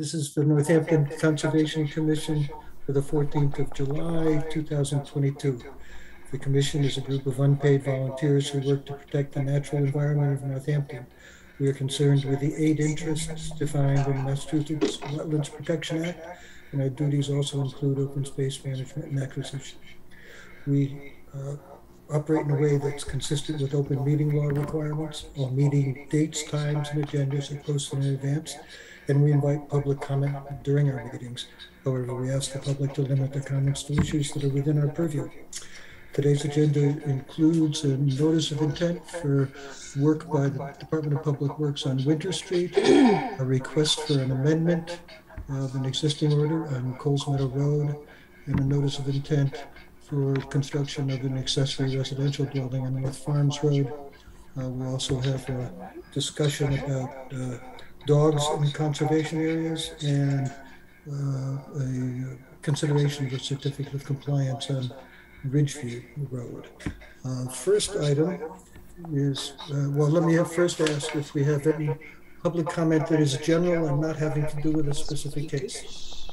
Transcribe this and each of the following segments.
This is the Northampton Conservation Commission for the 14th of July, 2022. The commission is a group of unpaid volunteers who work to protect the natural environment of Northampton. We are concerned with the eight interests defined in Massachusetts Wetlands Protection Act, and our duties also include open space management and acquisition. We uh, operate in a way that's consistent with open meeting law requirements. All meeting dates, times, and agendas are posted in advance, and we invite public comment during our meetings. However, we ask the public to limit their comments to issues that are within our purview. Today's agenda includes a notice of intent for work by the Department of Public Works on Winter Street, a request for an amendment of an existing order on Coles Meadow Road, and a notice of intent for construction of an accessory residential building on North Farms Road. Uh, we also have a discussion about uh, dogs in conservation areas and uh, a consideration of a certificate of compliance on Ridgeview Road. Uh, first item is, uh, well, let me have first ask if we have any public comment that is general and not having to do with a specific case.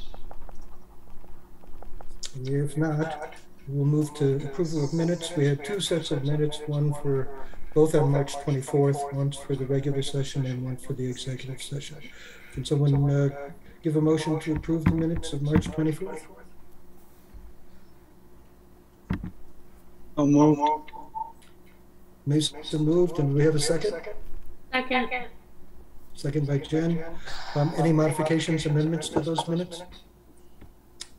If not, we'll move to approval of minutes. We have two sets of minutes, one for both on March 24th, one for the regular session and one for the executive session. Can someone uh, give a motion to approve the minutes of March 24th? So moved. Mason moved, and we have a second? Second. Second by Jen. Um, any modifications, amendments to those minutes?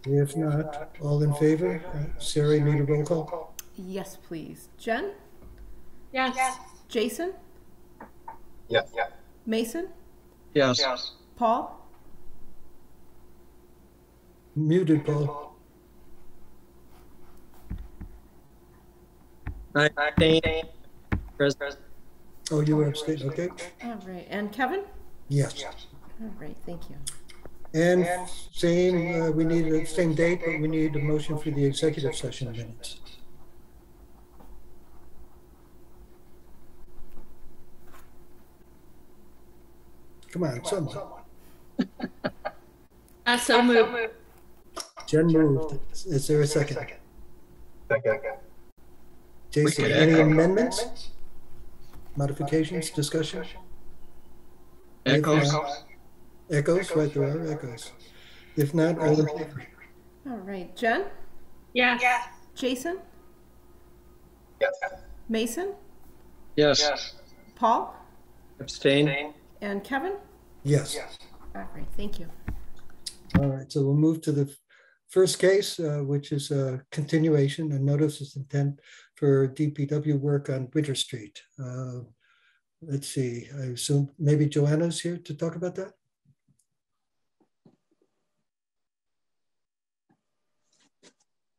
If not, all in favor? Uh, Sarah, need a roll call? Yes, please. Jen? Yes. Jason? Yes. Mason? Yes. Paul? Muted, Paul. I abstain. President. Oh, you were abstaining, okay? All right. And Kevin? Yes. All right. Thank you. And same, uh, we need the same date, but we need a motion for the executive session minutes. Come on, someone. I so move. Jen moved. Is there a second? Second. Jason, We can any echo. amendments? Modifications, discussion? Echoes. Echoes, right, there are echoes. If not, all in favor? All right. Jen? Yes. Jason? Yes. Mason? Yes. Paul? Abstain. And Kevin? Yes. All right. Thank you. All right, so we'll move to the first case, uh, which is a continuation, a notice of intent for DPW work on Winter Street. Uh, Let's see, I assume maybe Joanna's here to talk about that?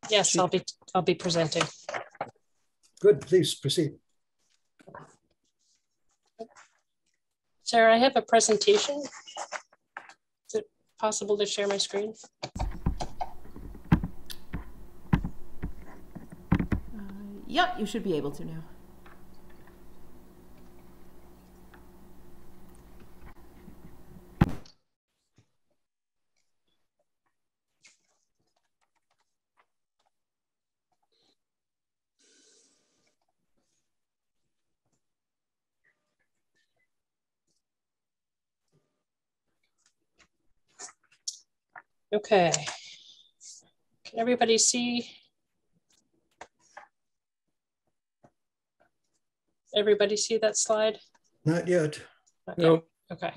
Yes, I'll be, I'll be presenting. Good, please proceed. Sarah, I have a presentation. Is it possible to share my screen? Uh, yep, you should be able to now. Okay. Can everybody see? Everybody see that slide? Not yet. Okay, No. Okay.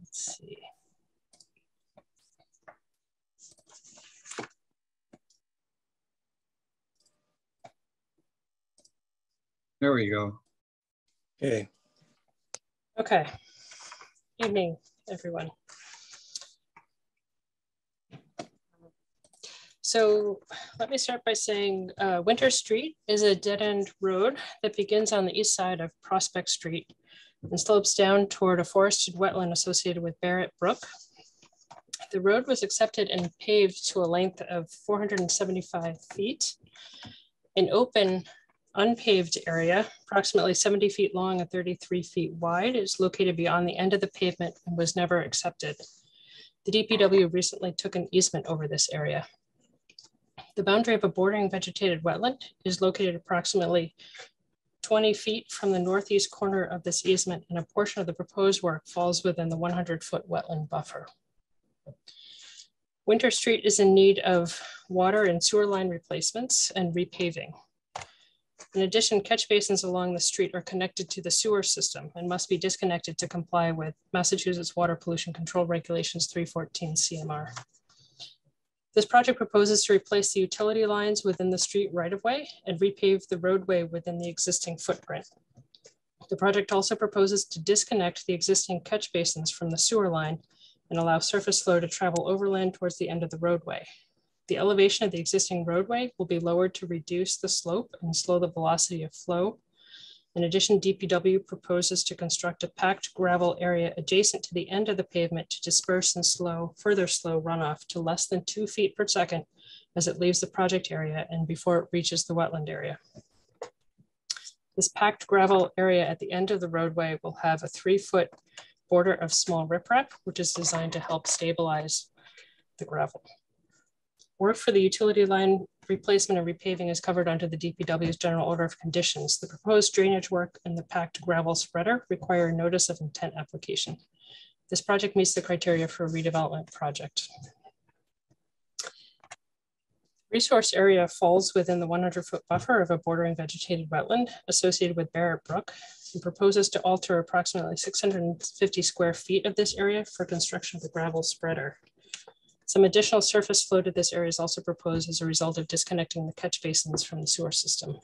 Let's see. There we go. Okay. Okay. Evening, everyone. So let me start by saying uh, Winter Street is a dead-end road that begins on the east side of Prospect Street and slopes down toward a forested wetland associated with Barrett Brook. The road was accepted and paved to a length of 475 feet. An open, unpaved area, approximately 70 feet long and 33 feet wide, is located beyond the end of the pavement and was never accepted. The DPW recently took an easement over this area. The boundary of a bordering vegetated wetland is located approximately 20 feet from the northeast corner of this easement and a portion of the proposed work falls within the 100 foot wetland buffer. Winter Street is in need of water and sewer line replacements and repaving. In addition, catch basins along the street are connected to the sewer system and must be disconnected to comply with Massachusetts Water Pollution Control Regulations 314 CMR. This project proposes to replace the utility lines within the street right-of-way and repave the roadway within the existing footprint. The project also proposes to disconnect the existing catch basins from the sewer line and allow surface flow to travel overland towards the end of the roadway. The elevation of the existing roadway will be lowered to reduce the slope and slow the velocity of flow. In addition, DPW proposes to construct a packed gravel area adjacent to the end of the pavement to disperse and slow, further slow runoff to less than two feet per second as it leaves the project area and before it reaches the wetland area. This packed gravel area at the end of the roadway will have a three foot border of small riprap, which is designed to help stabilize the gravel. Work for the utility line replacement and repaving is covered under the DPW's general order of conditions. The proposed drainage work and the packed gravel spreader require notice of intent application. This project meets the criteria for a redevelopment project. Resource area falls within the 100 foot buffer of a bordering vegetated wetland associated with Barrett Brook and proposes to alter approximately 650 square feet of this area for construction of the gravel spreader. Some additional surface flow to this area is also proposed as a result of disconnecting the catch basins from the sewer system.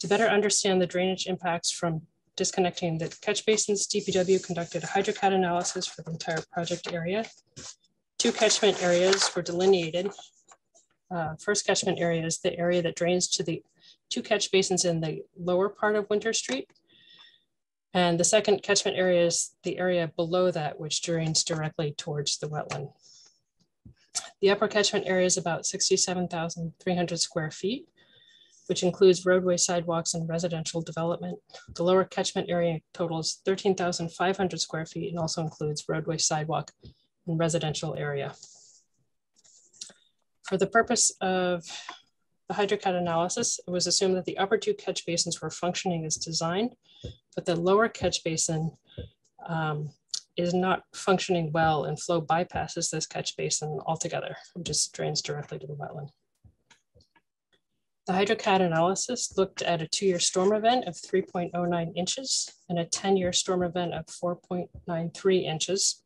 To better understand the drainage impacts from disconnecting the catch basins, DPW conducted a HydroCAD analysis for the entire project area. Two catchment areas were delineated. Uh, first catchment area is the area that drains to the two catch basins in the lower part of Winter Street and the second catchment area is the area below that, which drains directly towards the wetland. The upper catchment area is about 67,300 square feet, which includes roadway sidewalks and residential development. The lower catchment area totals 13,500 square feet and also includes roadway sidewalk and residential area. For the purpose of the HydroCAD analysis, it was assumed that the upper two catch basins were functioning as designed, but the lower catch basin um, is not functioning well and flow bypasses this catch basin altogether and just drains directly to the wetland. The HydroCAD analysis looked at a two-year storm event of 3.09 inches and a 10-year storm event of 4.93 inches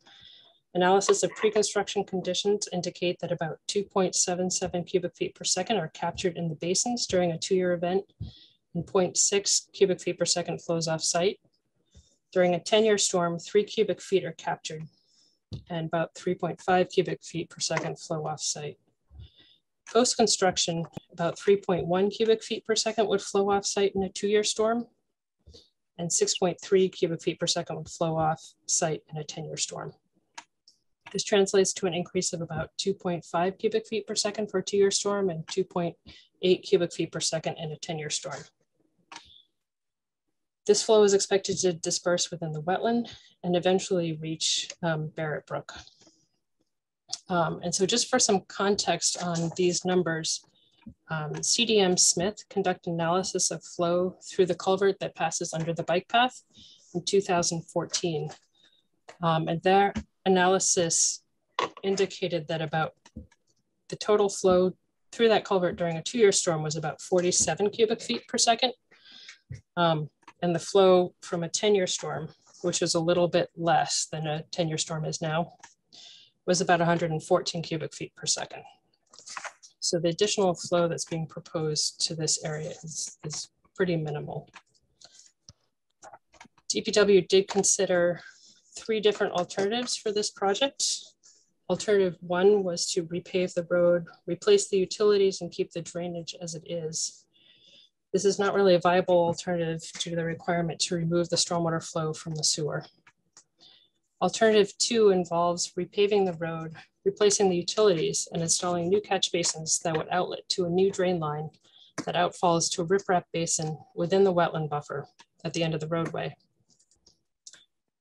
Analysis of pre-construction conditions indicate that about 2.77 cubic feet per second are captured in the basins during a two-year event and 0.6 cubic feet per second flows off site. During a 10-year storm, three cubic feet are captured and about 3.5 cubic feet per second flow off site. Post-construction, about 3.1 cubic feet per second would flow off site in a two-year storm and 6.3 cubic feet per second would flow off site in a 10-year storm. This translates to an increase of about 2.5 cubic feet per second for a two-year storm and 2.8 cubic feet per second in a 10-year storm. This flow is expected to disperse within the wetland and eventually reach um, Barrett Brook. Um, and so just for some context on these numbers, um, CDM Smith conducted analysis of flow through the culvert that passes under the bike path in 2014. Um, and there, analysis indicated that about the total flow through that culvert during a two-year storm was about 47 cubic feet per second. Um, and the flow from a 10-year storm, which is a little bit less than a 10-year storm is now, was about 114 cubic feet per second. So the additional flow that's being proposed to this area is, is pretty minimal. DPW did consider three different alternatives for this project. Alternative one was to repave the road, replace the utilities and keep the drainage as it is. This is not really a viable alternative due to the requirement to remove the stormwater flow from the sewer. Alternative two involves repaving the road, replacing the utilities and installing new catch basins that would outlet to a new drain line that outfalls to a riprap basin within the wetland buffer at the end of the roadway.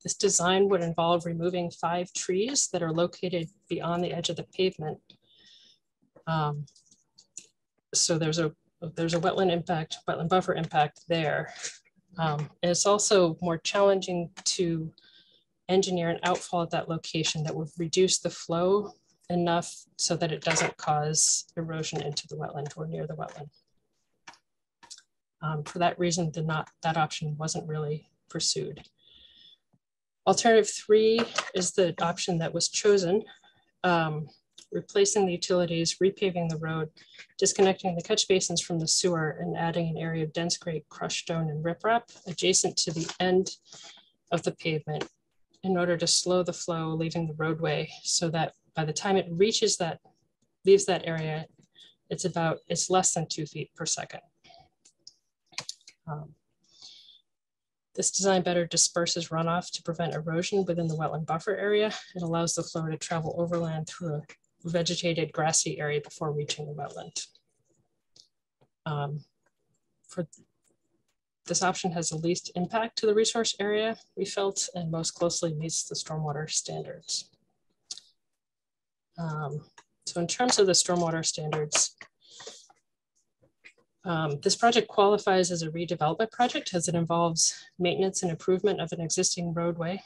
This design would involve removing five trees that are located beyond the edge of the pavement. Um, So there's a, there's a wetland impact, wetland buffer impact there. Um, and it's also more challenging to engineer an outfall at that location that would reduce the flow enough so that it doesn't cause erosion into the wetland or near the wetland. Um, for that reason, the not, that option wasn't really pursued. Alternative three is the option that was chosen, um, replacing the utilities, repaving the road, disconnecting the catch basins from the sewer and adding an area of dense grade crushed stone and riprap adjacent to the end of the pavement in order to slow the flow leaving the roadway so that by the time it reaches that, leaves that area, it's about, it's less than two feet per second. Um, This design better disperses runoff to prevent erosion within the wetland buffer area. It allows the flow to travel overland through a vegetated grassy area before reaching the wetland. Um, For this option has the least impact to the resource area, we felt, and most closely meets the stormwater standards. Um, so in terms of the stormwater standards, um, this project qualifies as a redevelopment project as it involves maintenance and improvement of an existing roadway,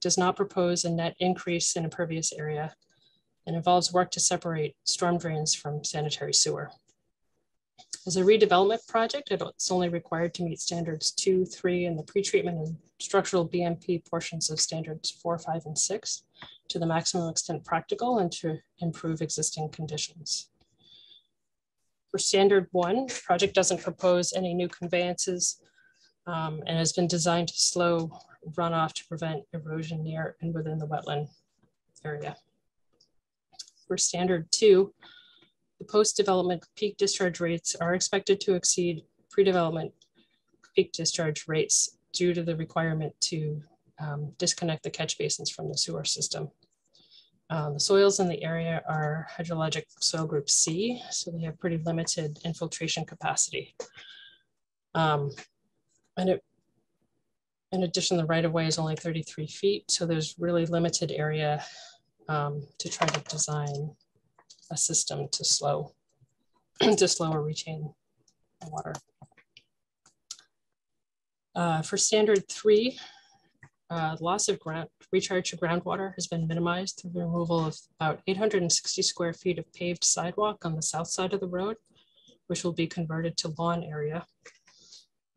does not propose a net increase in impervious area, and involves work to separate storm drains from sanitary sewer. As a redevelopment project, it's only required to meet standards two, three, and the pretreatment and structural BMP portions of standards four, five, and six to the maximum extent practical and to improve existing conditions. For standard one, the project doesn't propose any new conveyances um, and has been designed to slow runoff to prevent erosion near and within the wetland area. For standard two, the post-development peak discharge rates are expected to exceed pre-development peak discharge rates due to the requirement to um, disconnect the catch basins from the sewer system. Um, the soils in the area are hydrologic soil group C, so they have pretty limited infiltration capacity. Um, and it, in addition, the right of way is only 33 feet, so there's really limited area um, to try to design a system to slow, to slow or retain water. Uh, for standard three, uh, loss of ground recharge to groundwater has been minimized through the removal of about 860 square feet of paved sidewalk on the south side of the road, which will be converted to lawn area.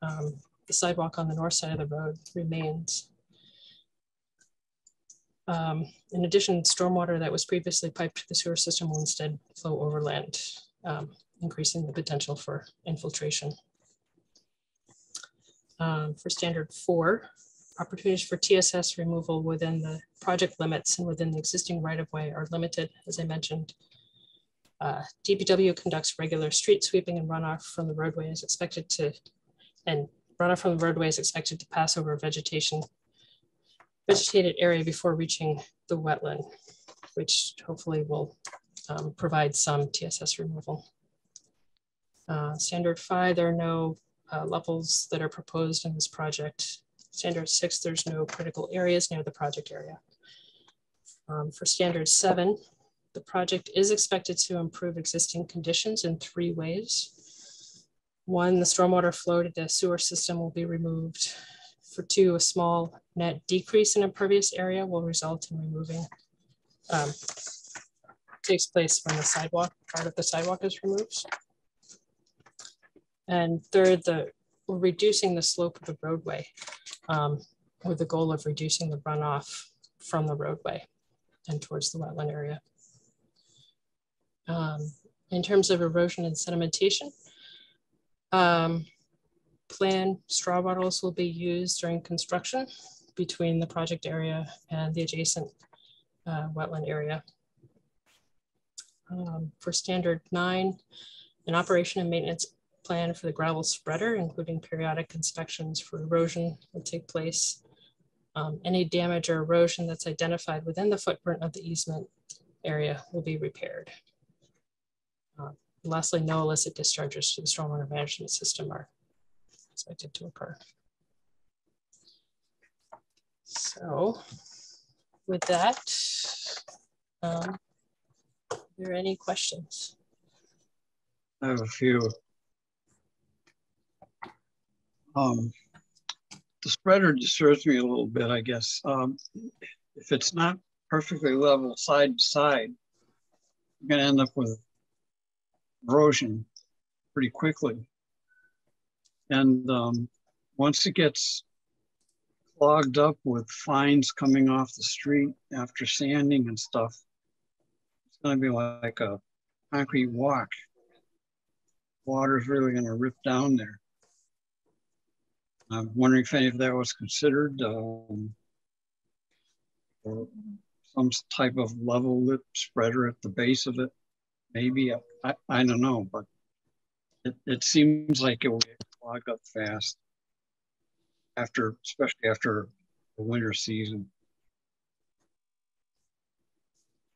Um, the sidewalk on the north side of the road remains. Um, in addition, stormwater that was previously piped to the sewer system will instead flow overland, um, increasing the potential for infiltration. Um, for standard four, opportunities for TSS removal within the project limits and within the existing right-of-way are limited, as I mentioned. Uh, DPW conducts regular street sweeping and runoff from the roadway is expected to, and runoff from the roadway is expected to pass over vegetation, vegetated area before reaching the wetland, which hopefully will um, provide some TSS removal. Uh, standard five, there are no uh, levels that are proposed in this project Standard six, there's no critical areas near the project area. Um, for standard seven, the project is expected to improve existing conditions in three ways. One, the stormwater flow to the sewer system will be removed. For two, a small net decrease in impervious area will result in removing, um, takes place when the sidewalk, part of the sidewalk is removed. And third, the reducing the slope of the roadway um, with the goal of reducing the runoff from the roadway and towards the wetland area. Um, in terms of erosion and sedimentation, um, plan straw wattles will be used during construction between the project area and the adjacent uh, wetland area. Um, for standard nine, an operation and maintenance plan for the gravel spreader, including periodic inspections for erosion will take place Um, any damage or erosion that's identified within the footprint of the easement area will be repaired. Uh, lastly, no illicit discharges to the stormwater management system are expected to occur. So with that, um, are there any questions? I have a few. Um, the spreader disturbs me a little bit, I guess. Um, if it's not perfectly level side to side, you're going to end up with erosion pretty quickly. And um, once it gets clogged up with fines coming off the street after sanding and stuff, it's going to be like a concrete walk. Water's really going to rip down there. I'm wondering if any of that was considered um, or some type of level lip spreader at the base of it. Maybe, I, I don't know, but it, it seems like it will clogged up fast after, especially after the winter season.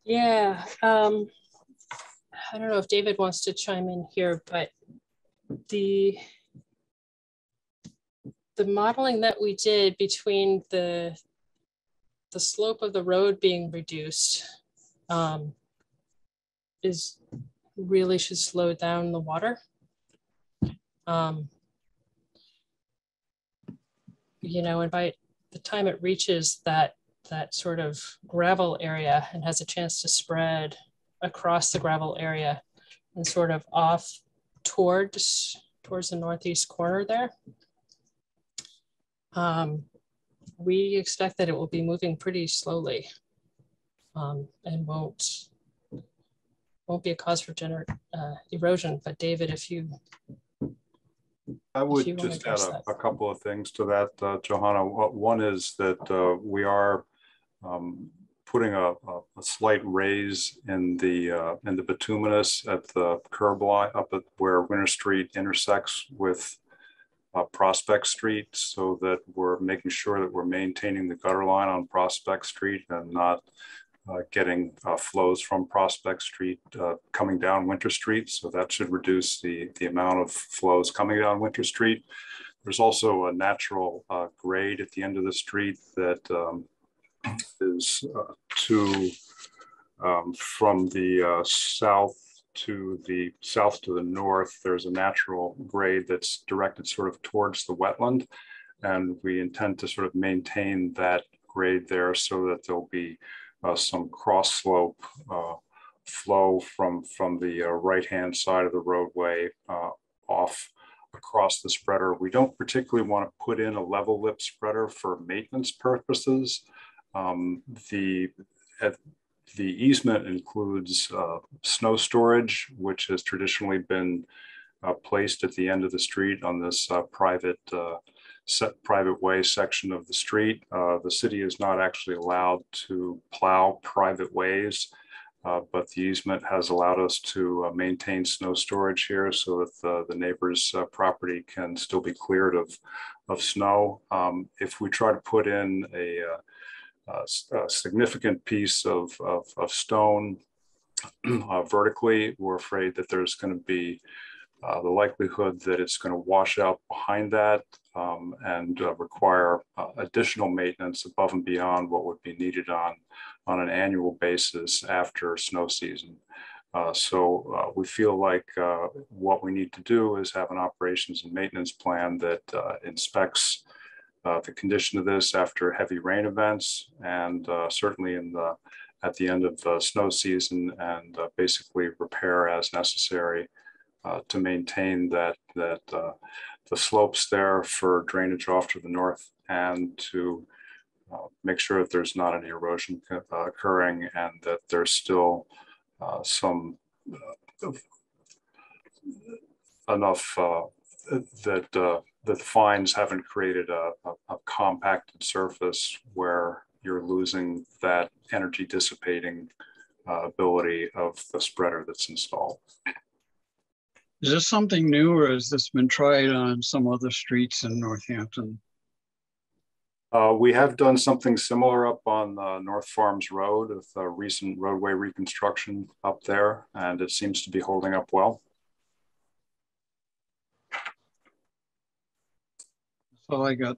Yeah, um, I don't know if David wants to chime in here, but the the modeling that we did between the the slope of the road being reduced um, is really should slow down the water. Um, you know, and by the time it reaches that that sort of gravel area and has a chance to spread across the gravel area and sort of off towards towards the northeast corner there. Um, we expect that it will be moving pretty slowly um, and won't won't be a cause for gener uh, erosion. But David, if you I would just add a, a couple of things to that, uh, Johanna. One is that uh, we are um, putting a, a a slight raise in the, uh, in the bituminous at the curb line up at where Winter Street intersects with uh, Prospect Street so that we're making sure that we're maintaining the gutter line on Prospect Street and not uh, getting uh, flows from Prospect Street uh, coming down Winter Street. So that should reduce the, the amount of flows coming down Winter Street. There's also a natural uh, grade at the end of the street that um, is uh, to um, from the south to the south to the north. There's a natural grade that's directed sort of towards the wetland, and we intend to sort of maintain that grade there so that there'll be uh, some cross slope uh, flow from from the uh, right hand side of the roadway uh, off across the spreader. We don't particularly want to put in a level lip spreader for maintenance purposes. Um, the the easement includes uh, snow storage, which has traditionally been uh, placed at the end of the street on this uh, private uh, set private way section of the street. Uh, the city is not actually allowed to plow private ways, uh, but the easement has allowed us to maintain snow storage here so that the, the neighbor's property can still be cleared of, of snow. Um, if we try to put in a, a s- a significant piece of, of, of stone uh, vertically, we're afraid that there's going to be uh, the likelihood that it's going to wash out behind that um, and uh, require uh, additional maintenance above and beyond what would be needed on, on an annual basis after snow season. Uh, so uh, we feel like uh, what we need to do is have an operations and maintenance plan that uh, inspects uh, the condition of this after heavy rain events and uh, certainly in the at the end of the snow season and uh, basically repair as necessary uh, to maintain that that uh, the slopes there for drainage off to the north and to uh, make sure that there's not any erosion occurring and that there's still some enough that the fines haven't created a, a, a compacted surface where you're losing that energy dissipating uh, ability of the spreader that's installed. Is this something new or has this been tried on some other streets in Northampton? Uh, we have done something similar up on uh, North Farms Road with a recent roadway reconstruction up there, and it seems to be holding up well. All I got.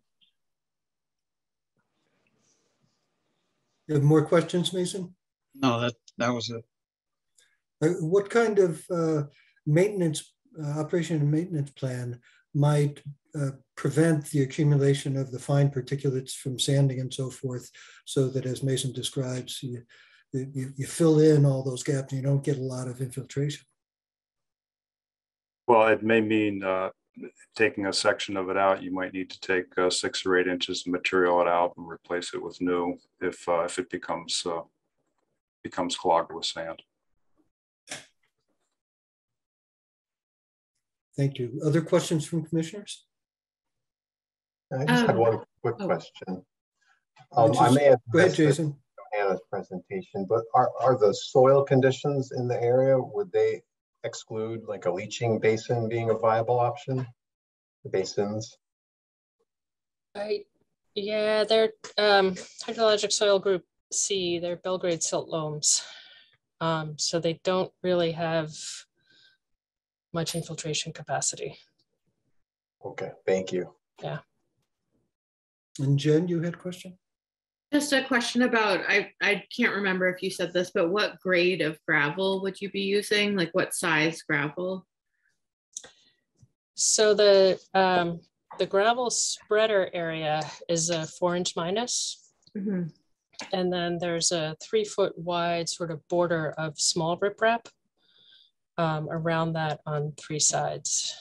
You have more questions, Mason? No, that, that was it. Uh, What kind of uh, maintenance, uh, operation and maintenance plan might uh, prevent the accumulation of the fine particulates from sanding and so forth, so that as Mason describes, you, you, you fill in all those gaps and you don't get a lot of infiltration? Well, it may mean uh, taking a section of it out. You might need to take uh, six or eight inches of material it out and replace it with new if uh, if it becomes uh, becomes clogged with sand. Thank you. Other questions from commissioners? I just had Um, one quick oh. question. Um, I Just- may have Go ahead, missed it Jason. Hannah's presentation, but are, are the soil conditions in the area, would they exclude like a leaching basin being a viable option? The Basins? I, yeah, they're um, hydrologic soil group C, they're Belgrade silt loams. Um, so they don't really have much infiltration capacity. Okay, thank you. Yeah. And Jen, you had a question? Just a question about, I, I can't remember if you said this, but what grade of gravel would you be using? Like what size gravel? So the um, the gravel spreader area is a four inch minus, Mhm. and then there's a three foot wide sort of border of small riprap um, around that on three sides.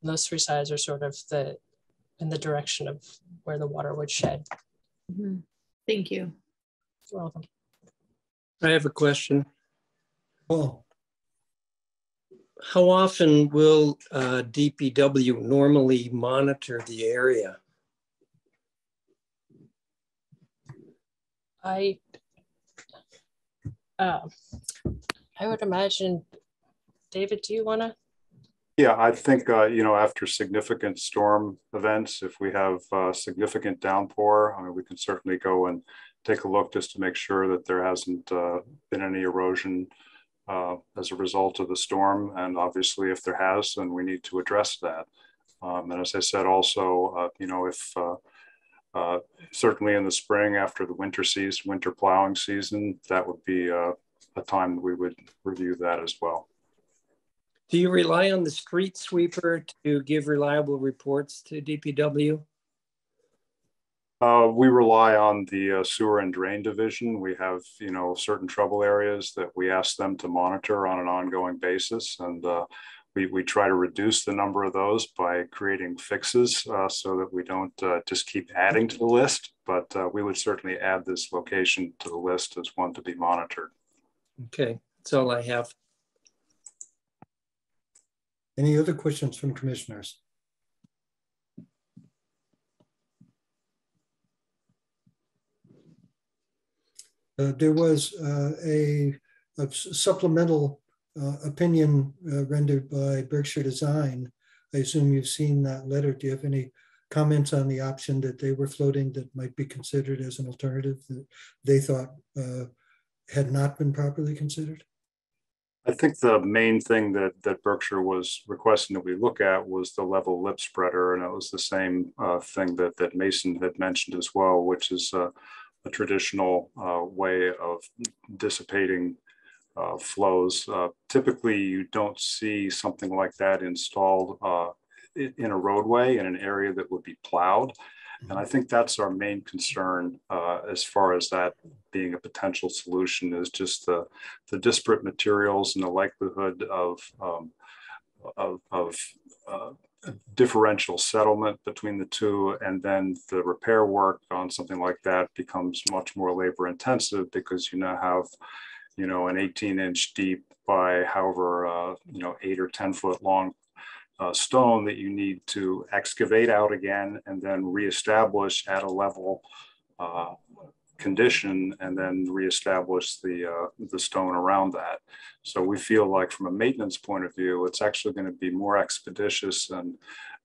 And those three sides are sort of the in the direction of where the water would shed. Mhm. Thank you. You're welcome. I have a question. Paul, How often will uh, DPW normally monitor the area? I um, I would imagine, David, do you want to? Yeah, I think, uh, you know, after significant storm events, if we have uh, significant downpour, I mean, we can certainly go and take a look just to make sure that there hasn't uh, been any erosion uh, as a result of the storm. And obviously, if there has, then we need to address that. Um, and as I said, also, uh, you know, if uh, uh, certainly in the spring after the winter season, winter plowing season, that would be uh, a time that we would review that as well. Do you rely on the street sweeper to give reliable reports to DPW? Uh, we rely on the uh, sewer and drain division. We have, you know, certain trouble areas that we ask them to monitor on an ongoing basis. And uh, we, we try to reduce the number of those by creating fixes uh, so that we don't uh, just keep adding to the list. But uh, we would certainly add this location to the list as one to be monitored. Okay, that's all I have. Any other questions from commissioners? Uh, There was uh, a a supplemental uh, opinion uh, rendered by Berkshire Design. I assume you've seen that letter. Do you have any comments on the option that they were floating that might be considered as an alternative that they thought uh, had not been properly considered? I think the main thing that, that Berkshire was requesting that we look at was the level lip spreader. And it was the same uh, thing that, that Mason had mentioned as well, which is uh, a traditional uh, way of dissipating uh, flows. Uh, typically, you don't see something like that installed uh, in a roadway in an area that would be plowed. And I think that's our main concern uh, as far as that being a potential solution is just the, the disparate materials and the likelihood of, um, of, of uh, differential settlement between the two. And then the repair work on something like that becomes much more labor intensive because you now have, you know, an 18 inch deep by however, uh, you know, eight or 10 foot long uh, stone that you need to excavate out again and then reestablish at a level uh, condition and then reestablish the uh, the stone around that. So we feel like from a maintenance point of view, it's actually going to be more expeditious and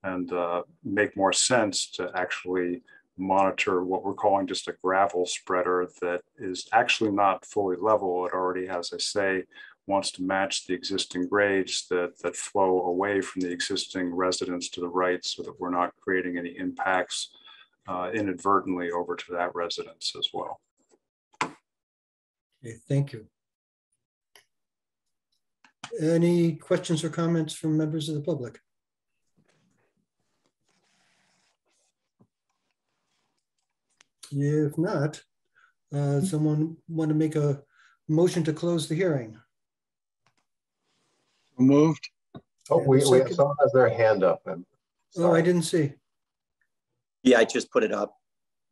and uh, make more sense to actually monitor what we're calling just a gravel spreader that is actually not fully level. It already has, I say, wants to match the existing grades that, that flow away from the existing residence to the right so that we're not creating any impacts uh, inadvertently over to that residence as well. Okay, thank you. Any questions or comments from members of the public? If not, uh, someone want to make a motion to close the hearing? Moved. Oh, we, we, Second. someone has their hand up. I'm Oh, I didn't see. Yeah, I just put it up.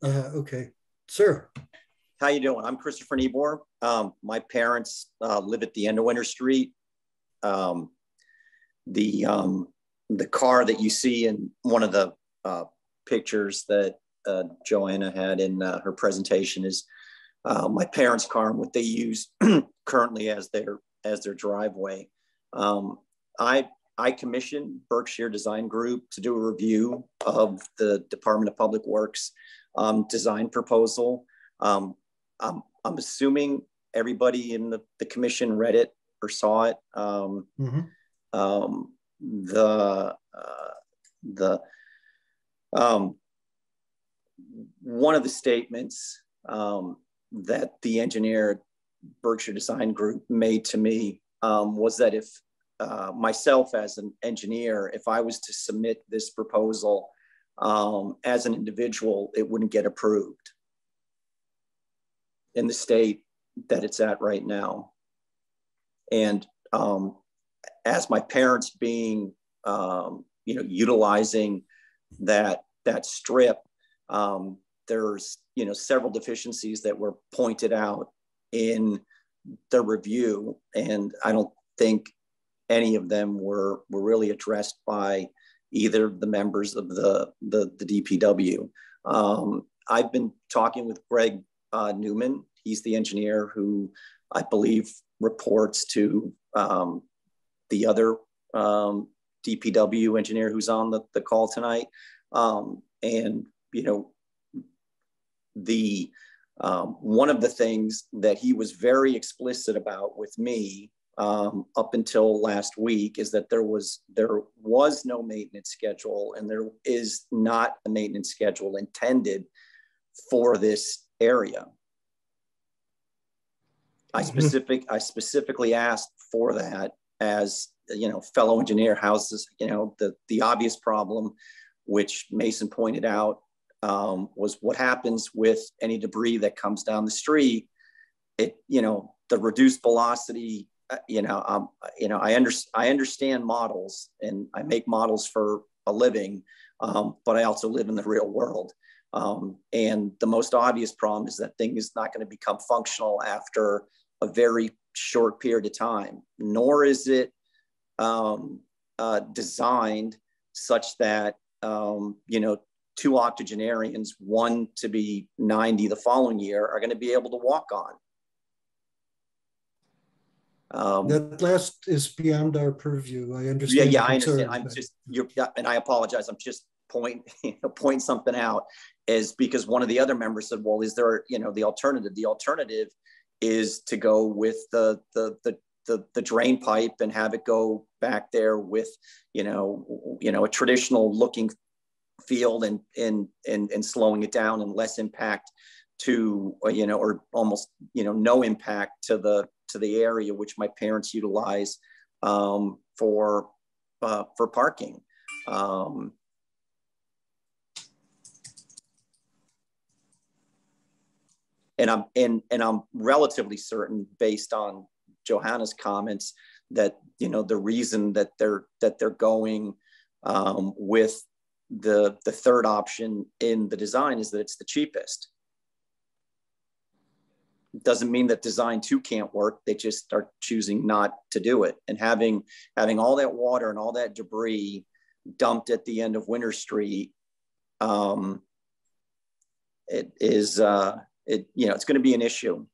Uh, okay, sir. How you doing? I'm Christopher Niebuhr. Um, my parents uh, live at the end of Winter Street. Um, the um, the car that you see in one of the uh, pictures that uh, Joanna had in uh, her presentation is uh, my parents' car and what they use currently as their as their driveway. Um, I I commissioned Berkshire Design Group to do a review of the Department of Public Works um, design proposal. Um, I'm, I'm assuming everybody in the, the commission read it or saw it. Um, Mhm. um, the uh, the um, one of the statements um, that the engineer Berkshire Design Group made to me um, was that if uh, myself as an engineer, if I was to submit this proposal um, as an individual, it wouldn't get approved in the state that it's at right now. And um, as my parents being, um, you know, utilizing that that strip, um, there's you know several deficiencies that were pointed out in the review, and I don't think any of them were were really addressed by either of the members of the the, the DPW. Um, I've been talking with Greg uh, Newman. He's the engineer who I believe reports to um, the other um, DPW engineer who's on the, the call tonight. Um, and, you know, the um, one of the things that he was very explicit about with me um, up until last week is that there was there was no maintenance schedule and there is not a maintenance schedule intended for this area. I specific I specifically asked for that as you know fellow engineer. How's this? You know the the obvious problem, which Mason pointed out, um, was what happens with any debris that comes down the street. It you know the reduced velocity. Uh, you know um, you know I under, I understand models and I make models for a living, um, but I also live in the real world. Um, and the most obvious problem is that thing is not going to become functional after a very short period of time, nor is it um, uh, designed such that, um, you know, two octogenarians, one to be 90 the following year, are going to be able to walk on. Um, That last is beyond our purview. I understand. yeah, the I understand. I'm just, you're, yeah, and I apologize. I'm just point, point something out is because one of the other members said, well, is there, you know, the alternative? The alternative is to go with the, the, the, the, the drain pipe and have it go back there with, you know, you know, a traditional looking field and, and, and, and slowing it down and less impact to, uh, you know, or almost, you know, no impact to the, to the area which my parents utilize um, for, uh, for parking. Um, and I'm and and I'm relatively certain, based on Johanna's comments, that you know the reason that they're that they're going um, with the the third option in the design is that it's the cheapest. Doesn't mean that design two can't work. They just are choosing not to do it. And having having all that water and all that debris dumped at the end of Winter Street, um, it is uh, it you know it's going to be an issue.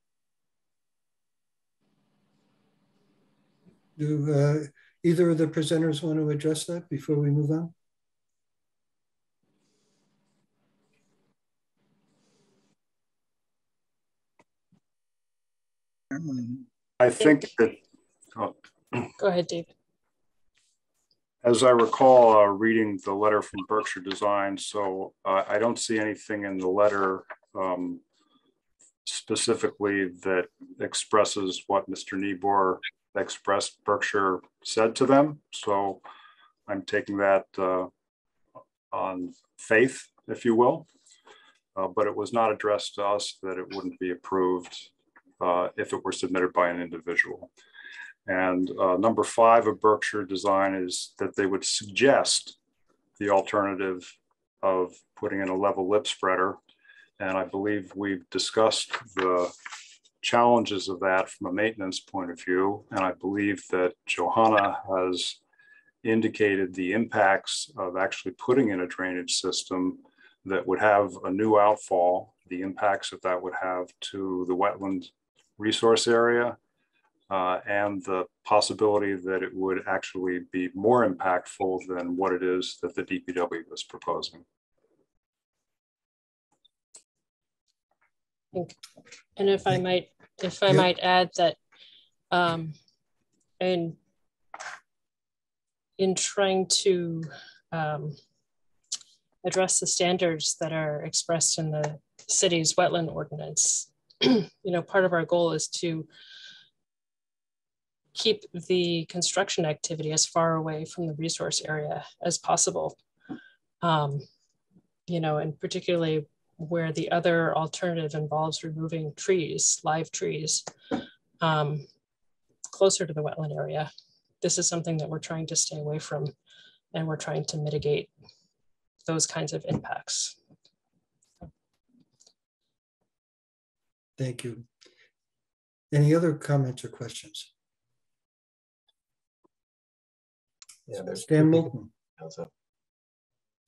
Do uh, either of the presenters want to address that before we move on? I think that, oh, Go ahead, Dave. as I recall, uh, reading the letter from Berkshire Design, so uh, I don't see anything in the letter um, specifically that expresses what Mr. Niebuhr expressed Berkshire said to them. So I'm taking that uh, on faith, if you will. Uh, but it was not addressed to us that it wouldn't be approved uh, if it were submitted by an individual. And uh, number five of Berkshire Design is that they would suggest the alternative of putting in a level lip spreader. And I believe we've discussed the challenges of that from a maintenance point of view. And I believe that Johanna has indicated the impacts of actually putting in a drainage system that would have a new outfall, the impacts that that would have to the wetland resource area, uh, and the possibility that it would actually be more impactful than what it is that the DPW was proposing. And if I might, if I Yeah. might add that, um, in in trying to um, address the standards that are expressed in the city's wetland ordinance, you know, part of our goal is to keep the construction activity as far away from the resource area as possible. Um, you know, and particularly where the other alternative involves removing trees, live trees, um, closer to the wetland area. This is something that we're trying to stay away from, and we're trying to mitigate those kinds of impacts. Thank you. Any other comments or questions? Yeah, there's Stan two people. Moulton.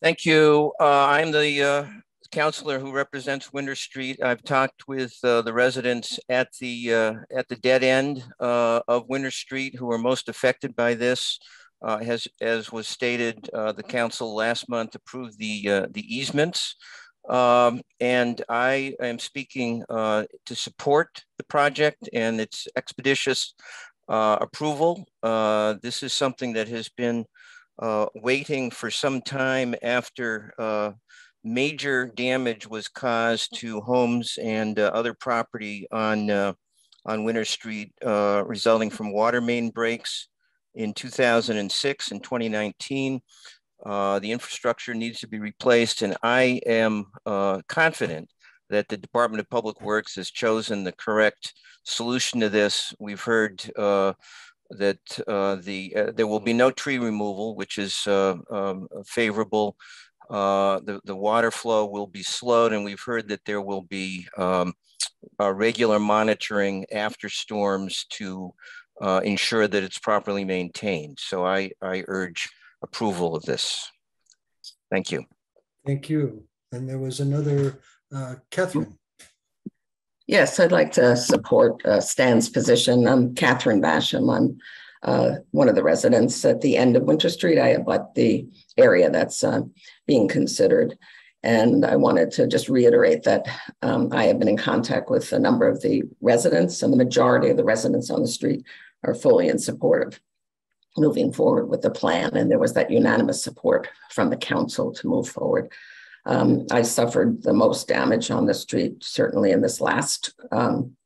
Thank you. Uh, I'm the uh, counselor who represents Winter Street. I've talked with uh, the residents at the uh, at the dead end uh, of Winter Street who are most affected by this. Uh, as as was stated, uh, the council last month approved the uh, the easements, um, and I am speaking uh, to support the project and its expeditious uh, approval. Uh, this is something that has been uh, waiting for some time after uh, major damage was caused to homes and uh, other property on on Winter Street, resulting from water main breaks in 2006 and 2019. Uh, the infrastructure needs to be replaced, and I am uh, confident that the Department of Public Works has chosen the correct solution to this. We've heard uh, that uh, the uh, there will be no tree removal, which is um, favorable. The, the water flow will be slowed, and we've heard that there will be um, regular monitoring after storms to ensure that it's properly maintained. So I, I urge approval of this. Thank you. Thank you. And there was another, uh, Catherine. Yes, I'd like to support uh, Stan's position. I'm Catherine Basham. I'm uh, one of the residents at the end of Winter Street. I abut the area that's uh, being considered. And I wanted to just reiterate that um, I have been in contact with a number of the residents, and the majority of the residents on the street are fully in support of moving forward with the plan. And there was that unanimous support from the council to move forward. Um, I suffered the most damage on the street, certainly in this last um,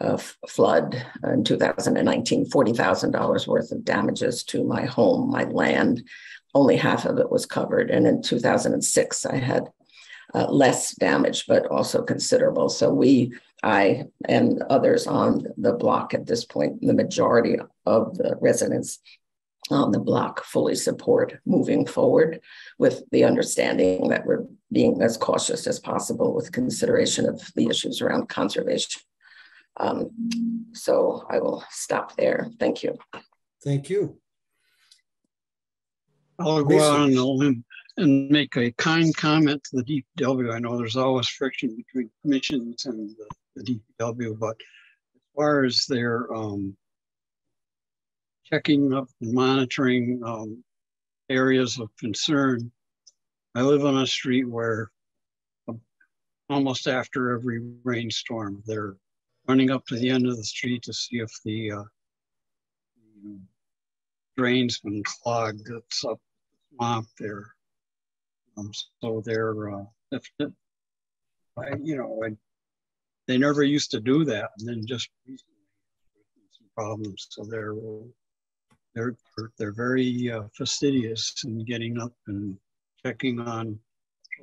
uh, flood in 2019, $40,000 worth of damages to my home, my land. Only half of it was covered. And in 2006, I had uh, less damage, but also considerable. So we, I and others on the block at this point, the majority of the residents on the block fully support moving forward with the understanding that we're being as cautious as possible with consideration of the issues around conservation. Um, so I will stop there. Thank you. Thank you. I'll go out on a limb and make a kind comment to the DPW. I know there's always friction between commissions and the, the DPW, but as far as their um, checking up and monitoring um, areas of concern, I live on a street where um, almost after every rainstorm, they're running up to the end of the street to see if the uh, drain's been clogged. It's up swamp there. Um, so they're, uh, if, I, you know, I, they never used to do that, and then just recently some problems. So they're they're they're very uh, fastidious in getting up and checking on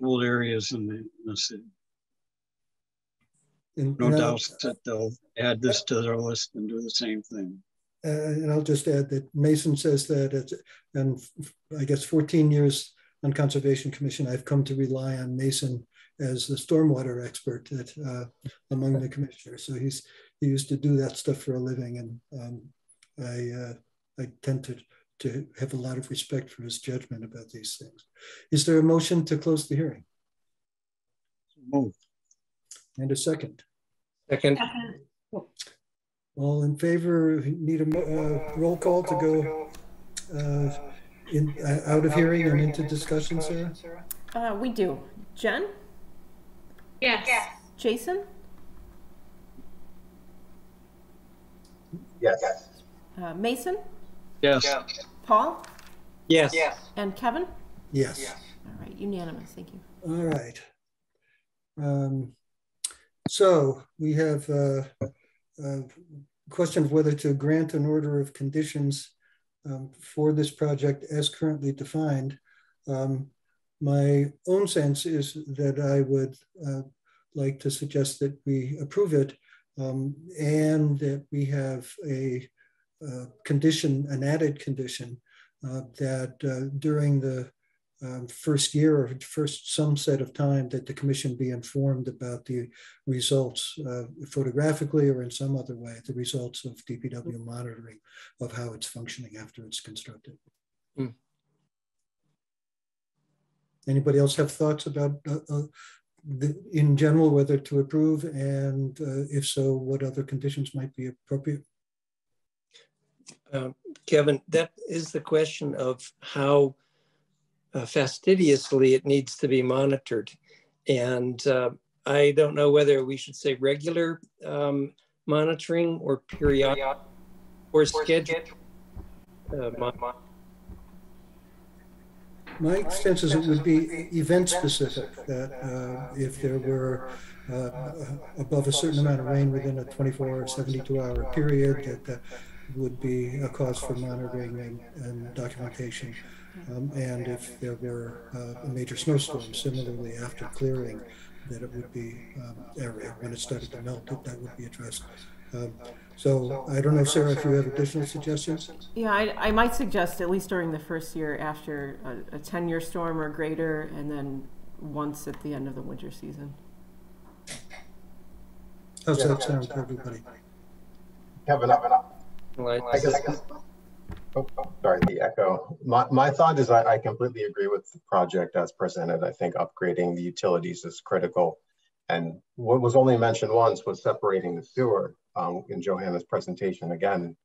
old areas in the, in the city. And- No and doubt that they'll add this to their list and do the same thing. Uh, and I'll just add that Mason says that it's, and I guess 14 years on Conservation Commission, I've come to rely on Mason as the stormwater expert that, uh, among the commissioners. So he's he used to do that stuff for a living, and um, I uh, I tend to to have a lot of respect for his judgment about these things. Is there a motion to close the hearing? Move. And a second. Second, All in favor, need a uh, roll call to go uh, in, uh, out of hearing and into discussion, Sarah? Uh, we do. Jen? Yes. Jason? Yes. Uh, Mason? Yes. Paul? yes. And Kevin? Yes. All right, unanimous. Thank you. All right. Um, So we have uh, a question of whether to grant an order of conditions um, for this project as currently defined. Um, My own sense is that I would uh, like to suggest that we approve it um, and that we have a uh, condition, an added condition, uh, that uh, during the um, first year or first some set of time that the commission be informed about the results uh, photographically or in some other way, the results of DPW monitoring of how it's functioning after it's constructed. Hmm. Anybody else have thoughts about, uh, uh, the, in general, whether to approve and uh, if so, what other conditions might be appropriate? Um, Kevin, that is the question of how uh, fastidiously it needs to be monitored. And uh, I don't know whether we should say regular um, monitoring or periodic or scheduled. Uh, mon- My sense is it would be event specific, that uh, if there were uh, above a certain amount of rain within a 24 or 72 hour period, that that would be a cause for monitoring and, and documentation. Um, and if there were uh, a major snowstorm, similarly after clearing, that it would be um, area when it started to melt, that, that would be addressed. Um, so I don't know, Sarah, if you have additional suggestions? Yeah, I, I might suggest at least during the first year after a, a 10 year storm or greater, and then once at the end of the winter season. How's that sound to everybody? Kevin, I like- I guess, oh, oh, sorry, the echo. My, my thought is I, I completely agree with the project as presented. I think upgrading the utilities is critical. And what was only mentioned once was separating the sewer um, in Johanna's presentation. Again,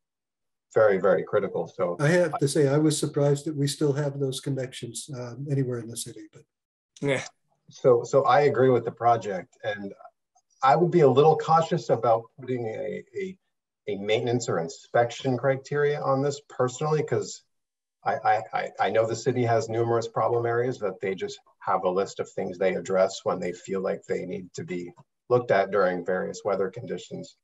very, very critical. So I have to say, I was surprised that we still have those connections um, anywhere in the city, but Yeah, So, so I agree with the project and I would be a little cautious about putting a, a, a maintenance or inspection criteria on this personally, because I, I, I, I know the city has numerous problem areas that they just have a list of things they address when they feel like they need to be looked at during various weather conditions.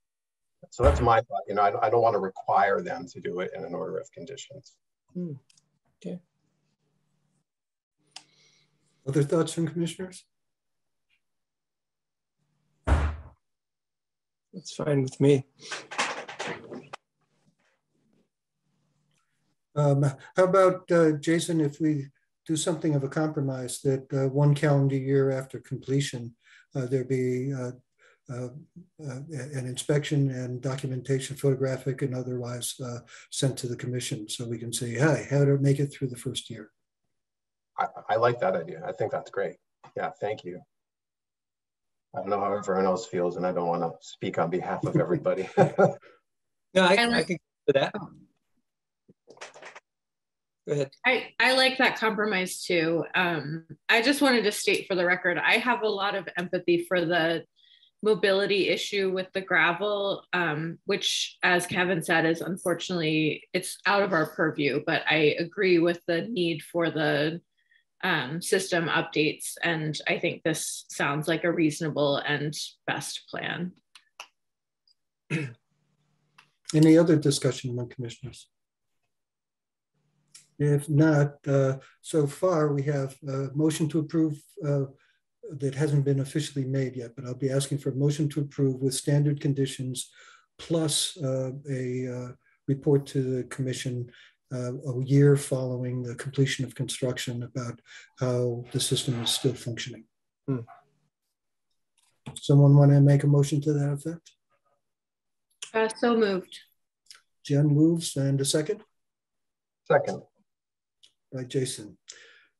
So that's my thought, you know, I, I don't want to require them to do it in an order of conditions. Okay. Other thoughts from commissioners? that's fine with me. Um, how about, uh, Jason, if we do something of a compromise that uh, one calendar year after completion, uh, there be uh, uh, uh, an inspection and documentation, photographic and otherwise, uh, sent to the commission so we can say, hi, how to make it through the first year. I, I like that idea. I think that's great. Yeah, thank you. I don't know how everyone else feels, and I don't want to speak on behalf of everybody. No, I, And- I can do that. Go ahead. I, I like that compromise too. Um, I just wanted to state for the record, I have a lot of empathy for the mobility issue with the gravel, um, which, as Kevin said, is unfortunately it's out of our purview. But I agree with the need for the um, system updates, and I think this sounds like a reasonable and best plan. Any other discussion among commissioners? If not, uh, so far we have a motion to approve uh, that hasn't been officially made yet, but I'll be asking for a motion to approve with standard conditions plus uh, a uh, report to the commission uh, a year following the completion of construction about how the system is still functioning. Hmm. Someone want to make a motion to that effect? Uh, so moved. Jen moves and a second? Second. By Jason.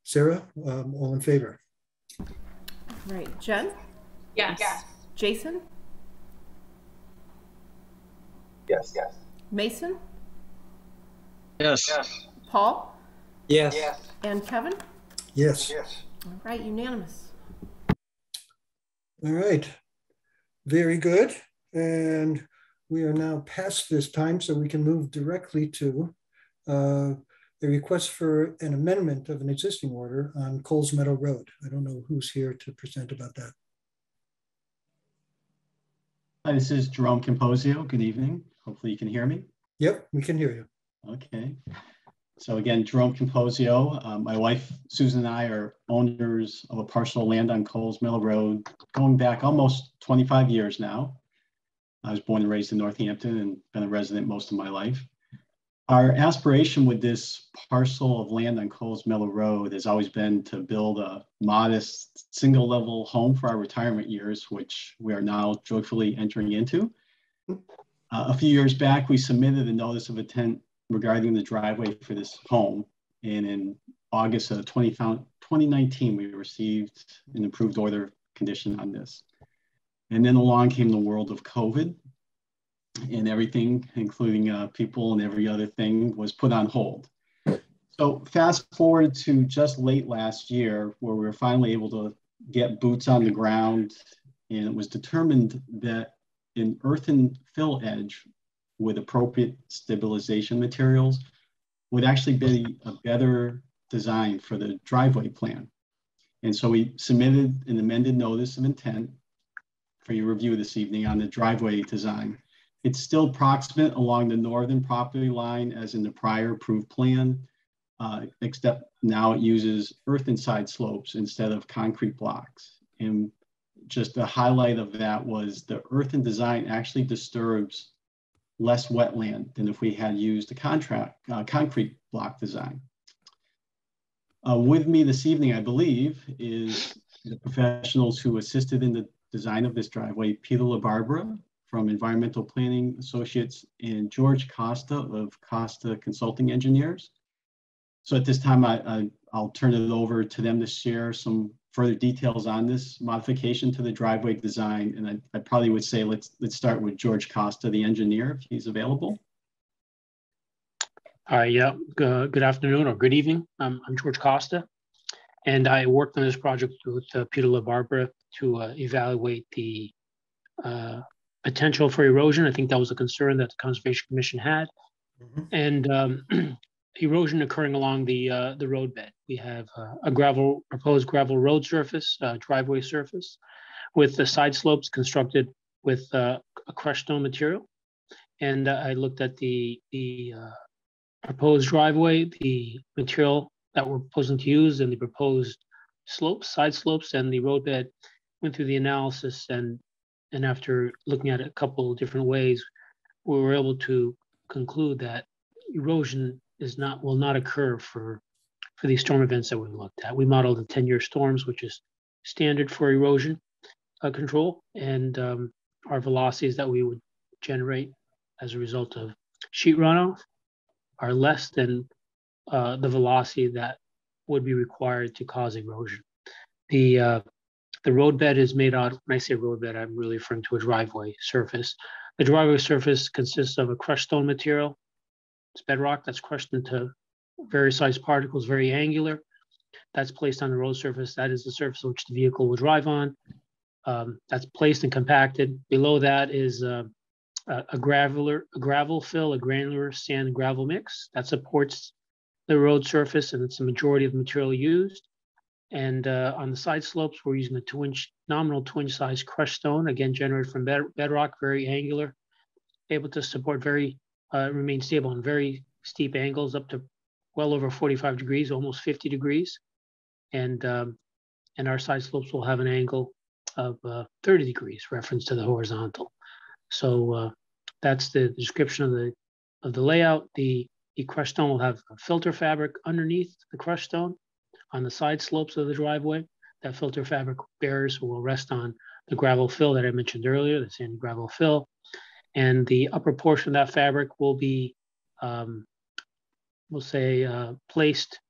Sarah, um, all in favor? Right. Jen? Yes. yes. Jason? Yes. Yes. Mason? Yes. yes. Paul? Yes. yes. And Kevin? Yes. Yes. All right, unanimous. All right. Very good. And we are now past this time, so we can move directly to uh, a request for an amendment of an existing order on Coles Meadow Road. I don't know who's here to present about that. Hi, this is Jerome Composio. Good evening. Hopefully you can hear me. Yep, we can hear you. Okay. So again, Jerome Composio. Um, my wife, Susan and I are owners of a parcel of land on Coles Meadow Road going back almost 25 years now. I was born and raised in Northampton and been a resident most of my life. Our aspiration with this parcel of land on Coles Meadow Road has always been to build a modest single level home for our retirement years, which we are now joyfully entering into. Uh, a few years back, we submitted a notice of intent regarding the driveway for this home. And in August of 20, 2019, we received an approved order condition on this. And then along came the world of COVID and everything, including uh, people and every other thing, was put on hold. So fast forward to just late last year, where we were finally able to get boots on the ground, and it was determined that an earthen fill edge with appropriate stabilization materials would actually be a better design for the driveway plan. And so we submitted an amended notice of intent for your review this evening on the driveway design. It's still proximate along the northern property line as in the prior approved plan, uh, except now it uses earth inside slopes instead of concrete blocks. And just the highlight of that was the earthen design actually disturbs less wetland than if we had used a contract, uh, concrete block design. Uh, with me this evening, I believe, is the professionals who assisted in the design of this driveway, Peter LaBarbera, from Environmental Planning Associates and George Costa of Costa Consulting Engineers. So at this time, I, I, will turn it over to them to share some further details on this modification to the driveway design. And I, I probably would say let's let's start with George Costa, the engineer, if he's available. Hi, yeah, good afternoon or good evening. I'm George Costa, and I worked on this project with uh, Peter LaBarbera to uh, evaluate the uh, potential for erosion. I think that was a concern that the Conservation Commission had. Mm-hmm. And um, erosion occurring along the uh, the roadbed. We have uh, a gravel proposed gravel road surface, uh, driveway surface, with the side slopes constructed with uh, a crushed stone material. And uh, I looked at the the uh, proposed driveway, the material that we're proposing to use, and the proposed slopes, side slopes, and the roadbed. Went through the analysis and and after looking at it a couple of different ways, we were able to conclude that erosion is not will not occur for for these storm events that we looked at. We modeled the 10-year storms, which is standard for erosion uh, control, and um, our velocities that we would generate as a result of sheet runoff are less than uh, the velocity that would be required to cause erosion. The uh, the roadbed is made out, when I say roadbed, I'm really referring to a driveway surface. The driveway surface consists of a crushed stone material. It's bedrock that's crushed into various sized particles, very angular. That's placed on the road surface. That is the surface which the vehicle will drive on. um, that's placed and compacted. Below that is uh, a, graveler, a gravel fill, a granular sand and gravel mix that supports the road surface, and it's the majority of the material used. And uh, on the side slopes, we're using a two inch nominal two inch size crushed stone, again generated from bed, bedrock, very angular, able to support very, uh, remain stable on very steep angles up to well over 45 degrees, almost 50 degrees. And, um, and our side slopes will have an angle of uh, 30 degrees reference to the horizontal. So uh, that's the description of the, of the layout. The, the crushed stone will have a filter fabric underneath the crushed stone on the side slopes of the driveway. That filter fabric bearers will rest on the gravel fill that I mentioned earlier, the sandy gravel fill. And the upper portion of that fabric will be, um, we'll say, uh, placed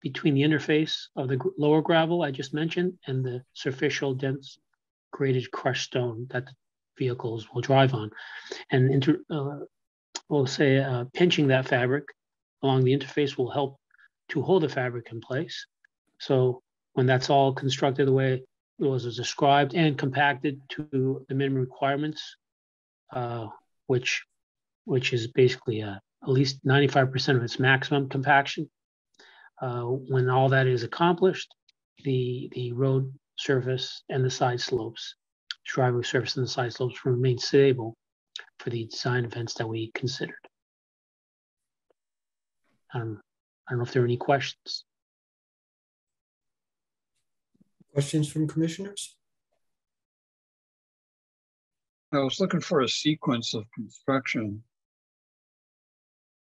between the interface of the lower gravel I just mentioned and the superficial dense graded crushed stone that the vehicles will drive on. And inter, uh, we'll say uh, pinching that fabric along the interface will help to hold the fabric in place. So when that's all constructed the way it was described and compacted to the minimum requirements, uh, which which is basically a, at least 95% of its maximum compaction. Uh, when all that is accomplished, the, the road surface and the side slopes, driveway surface and the side slopes remain stable for the design events that we considered. Um, I don't know if there are any questions. Questions from commissioners? I was looking for a sequence of construction.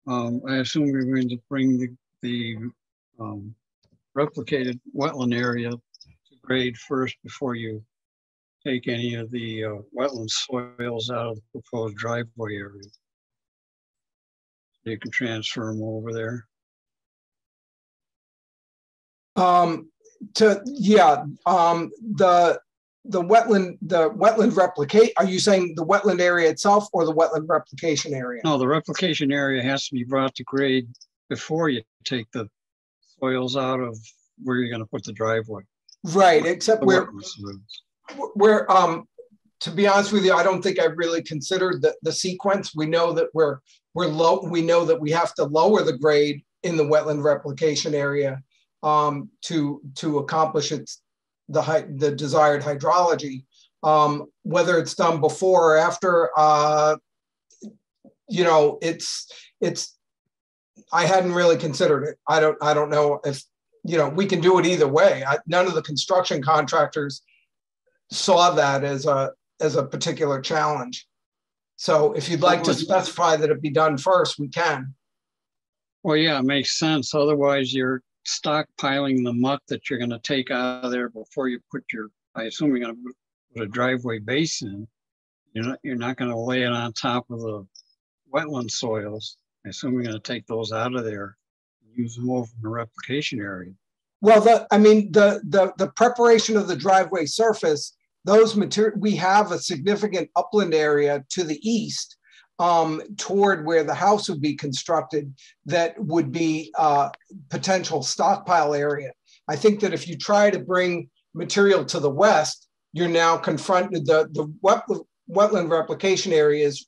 Um, I assume we are going to bring the, the um, replicated wetland area to grade first before you take any of the uh, wetland soils out of the proposed driveway area. You can transfer them over there. Um, to yeah, um, the the wetland the wetland replicate. Are you saying the wetland area itself or the wetland replication area? No, the replication area has to be brought to grade before you take the soils out of where you're going to put the driveway. Right, except where we're um to be honest with you, I don't think I really considered the, the sequence. We know that we're we're low. We know that we have to lower the grade in the wetland replication area um, to to accomplish its the the desired hydrology. Um, whether it's done before or after, uh, you know, it's it's. I hadn't really considered it. I don't I don't know if you know we can do it either way. I, none of the construction contractors saw that as a as a particular challenge. So if you'd like to specify that it be done first, we can. Well, yeah, it makes sense. Otherwise, you're stockpiling the muck that you're going to take out of there before you put your, I assume you're going to put a driveway basin. You're not, you're not going to lay it on top of the wetland soils. I assume you're going to take those out of there, and use them over in the replication area. Well, the I mean the the the preparation of the driveway surface, those material we have a significant upland area to the east um, toward where the house would be constructed that would be uh, potential stockpile area. I think that if you try to bring material to the west, you're now confronted, the, the wet, wetland replication area is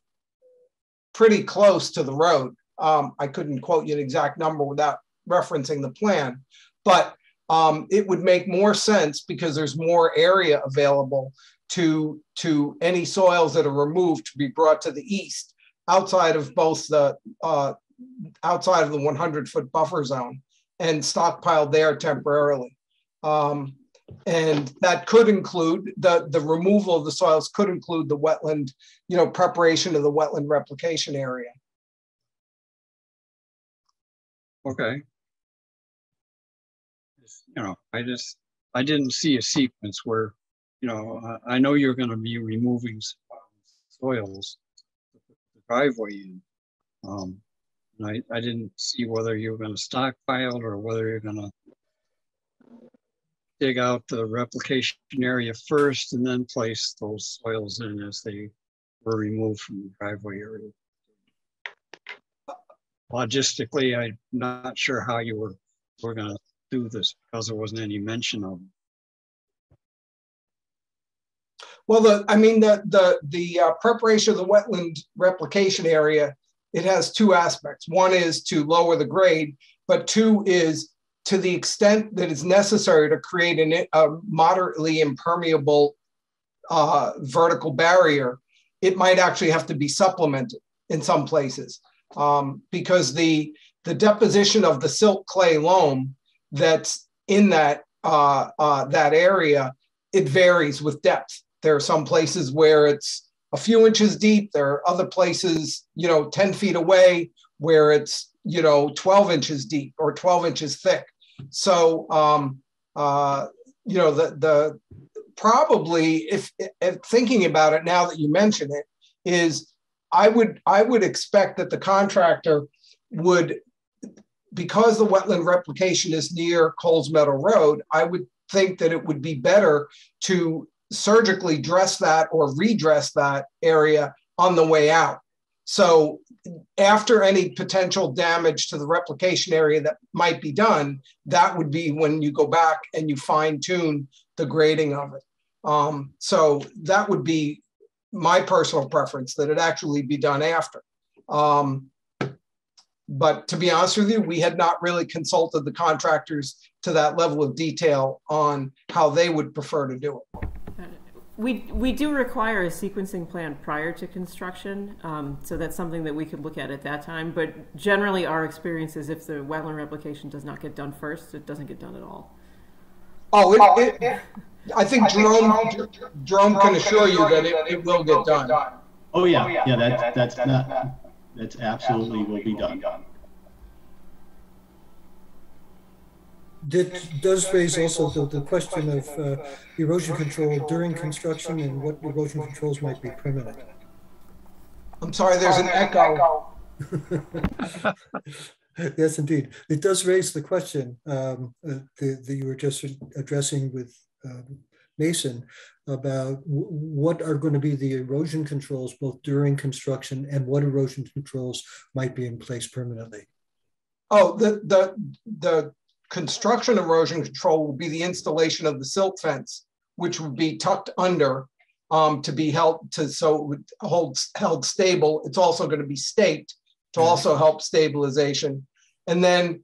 pretty close to the road. Um, I couldn't quote you an exact number without referencing the plan, but um, it would make more sense because there's more area available to, to any soils that are removed to be brought to the east outside of both the uh, outside of the 100 foot buffer zone and stockpiled there temporarily. Um, and that could include the, the removal of the soils could include the wetland, you know, preparation of the wetland replication area. Okay. You know, I just, I didn't see a sequence where, you know, I know you're going to be removing soils driveway in. Um, I, I didn't see whether you were going to stockpile or whether you're going to dig out the replication area first and then place those soils in as they were removed from the driveway area. Logistically, I'm not sure how you were, were going to do this because there wasn't any mention of them. Well, the I mean the the the uh, preparation of the wetland replication area it has two aspects. One is to lower the grade, but two is to the extent that it's necessary to create an, a moderately impermeable uh, vertical barrier, it might actually have to be supplemented in some places um, because the the deposition of the silt clay loam that's in that uh, uh, that area it varies with depth. There are some places where it's a few inches deep. There are other places, you know, 10 feet away where it's, you know, 12 inches deep or 12 inches thick. So, um, uh, you know, the, the probably if, if thinking about it now that you mention it is I would, I would expect that the contractor would, because the wetland replication is near Coles Meadow Road, I would think that it would be better to surgically dress that or redress that area on the way out. So after any potential damage to the replication area that might be done, that would be when you go back and you fine tune the grading of it. Um, so that would be my personal preference that it actually be done after. Um, but to be honest with you, we had not really consulted the contractors to that level of detail on how they would prefer to do it. We, we do require a sequencing plan prior to construction, um, so that's something that we could look at at that time. But generally, our experience is if the wetland replication does not get done first, it doesn't get done at all. Oh, it, it, I think Jerome, Jerome can assure you that it, it will get done. Oh yeah, yeah, that's that's not that's absolutely will be done. That does raise also the, the question of uh, erosion control during construction and what erosion controls might be permanent. I'm sorry, there's an echo. yes, indeed. It does raise the question um, uh, that, you were just addressing with um, Mason about what are going to be the erosion controls both during construction and what erosion controls might be in place permanently. Oh, the the the construction erosion control will be the installation of the silt fence, which would be tucked under um, to be held to so it would hold held stable. It's also going to be staked to mm-hmm. also help stabilization. And then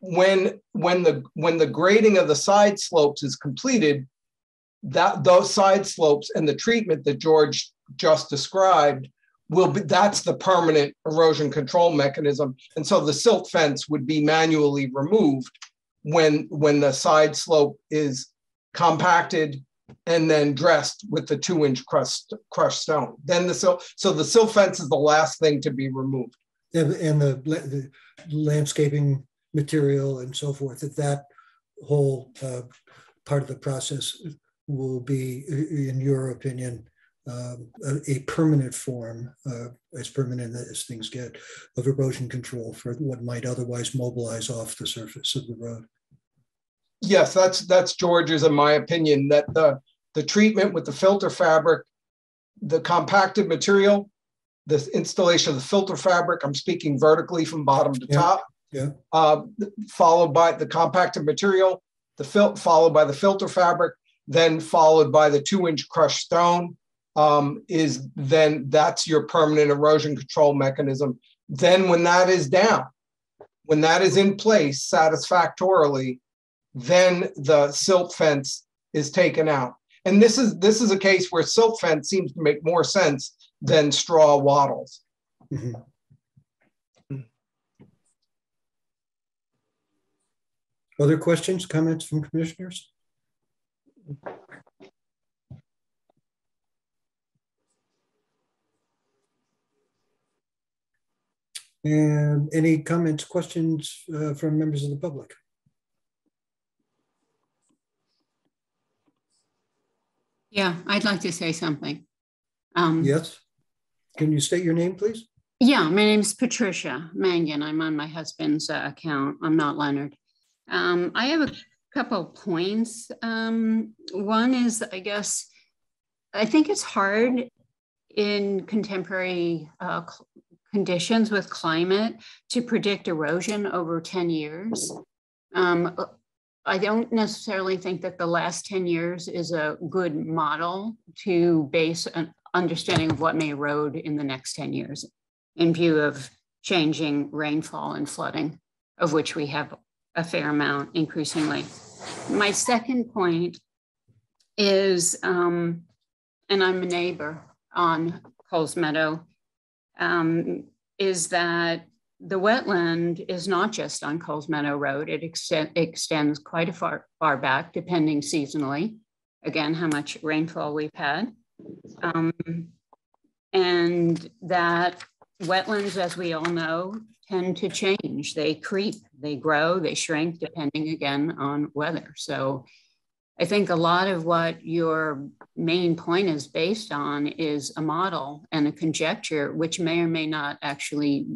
when when the when the grading of the side slopes is completed, that those side slopes and the treatment that George just described will be that's the permanent erosion control mechanism. And so the silt fence would be manually removed when when the side slope is compacted and then dressed with the two inch crushed crushed stone. Then the silt so the silt fence is the last thing to be removed. And, and the, the landscaping material and so forth that that whole uh, part of the process will be in your opinion um, a, a, permanent form, uh, as permanent as things get, of erosion control for what might otherwise mobilize off the surface of the road. Yes, that's that's George's, in my opinion, that the the treatment with the filter fabric, the compacted material, the installation of the filter fabric. I'm speaking vertically from bottom to yeah, top. Yeah. Uh, followed by the compacted material, the fil- followed by the filter fabric, then followed by the two inch crushed stone, um, is then that's your permanent erosion control mechanism. Then, when that is down, when that is in place satisfactorily, then the silt fence is taken out. And this is this is a case where silt fence seems to make more sense than straw wattles. Mm-hmm. Other questions, comments from commissioners? And any comments, questions uh, from members of the public? Yeah, I'd like to say something. Um, yes. Can you state your name, please? Yeah, my name is Patricia Mangan. I'm on my husband's uh, account. I'm not Leonard. Um, I have a couple points. Um, one is, I guess, I think it's hard in contemporary uh, conditions with climate to predict erosion over 10 years. Um, I don't necessarily think that the last 10 years is a good model to base an understanding of what may erode in the next 10 years in view of changing rainfall and flooding, of which we have a fair amount increasingly. My second point is, um, and I'm a neighbor on Coles Meadow, um, is that the wetland is not just on Coles Meadow Road. It extends quite a far, far back, depending seasonally. Again, how much rainfall we've had. Um, and that wetlands, as we all know, tend to change. They creep, they grow, they shrink, depending again on weather. So I think a lot of what your main point is based on is a model and a conjecture, which may or may not actually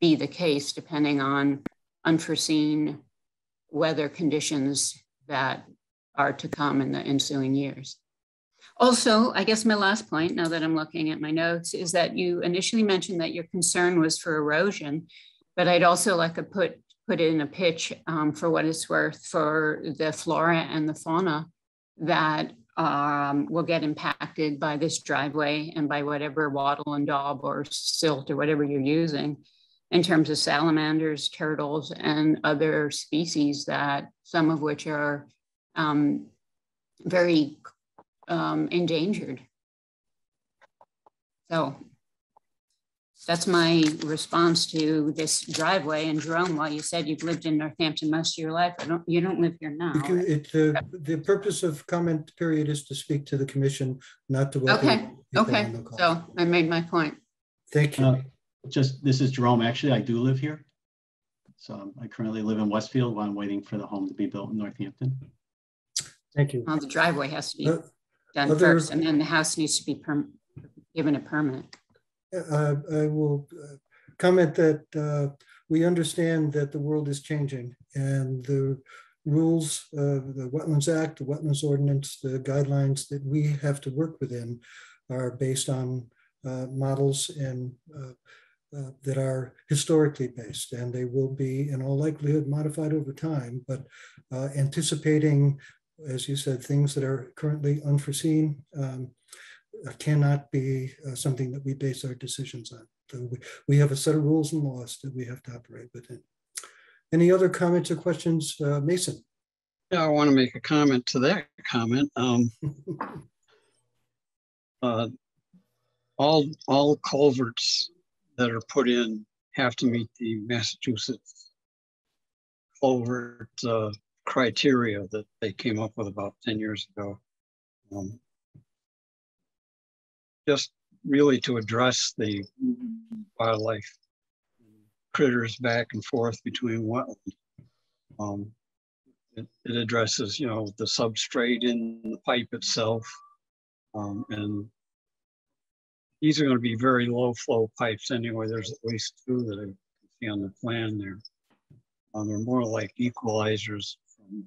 be the case, depending on unforeseen weather conditions that are to come in the ensuing years. Also, I guess my last point, now that I'm looking at my notes, is that you initially mentioned that your concern was for erosion, but I'd also like to put put in a pitch um, for what it's worth for the flora and the fauna that um, will get impacted by this driveway and by whatever wattle and daub or silt or whatever you're using in terms of salamanders, turtles, and other species that some of which are um, very um, endangered. So that's my response to this driveway. And Jerome, while you said you've lived in Northampton most of your life, I don't, you don't live here now. It, uh, the purpose of comment period is to speak to the commission, not to. Okay, okay, so I made my point. Thank you. Uh, just, this is Jerome. Actually, I do live here. So I currently live in Westfield while I'm waiting for the home to be built in Northampton. Thank you. Well, the driveway has to be Uh, done other- first, and then the house needs to be perm- given a permit. Uh, I will uh, comment that uh, we understand that the world is changing and the rules, uh, the Wetlands Act, the Wetlands Ordinance, the guidelines that we have to work within are based on uh, models and uh, uh, that are historically based, and they will be in all likelihood modified over time, but uh, anticipating, as you said, things that are currently unforeseen um, uh, cannot be uh, something that we base our decisions on. So we, we have a set of rules and laws that we have to operate within. Any other comments or questions, uh, Mason? Yeah, I want to make a comment to that comment. Um, uh, all all culverts that are put in have to meet the Massachusetts culvert uh, criteria that they came up with about 10 years ago. Um, just really to address the wildlife critters back and forth between wetlands. Um, it, it, addresses, you know, the substrate in the pipe itself. Um, and these are going to be very low flow pipes anyway. There's at least two that I can see on the plan there. Um, they're more like equalizers from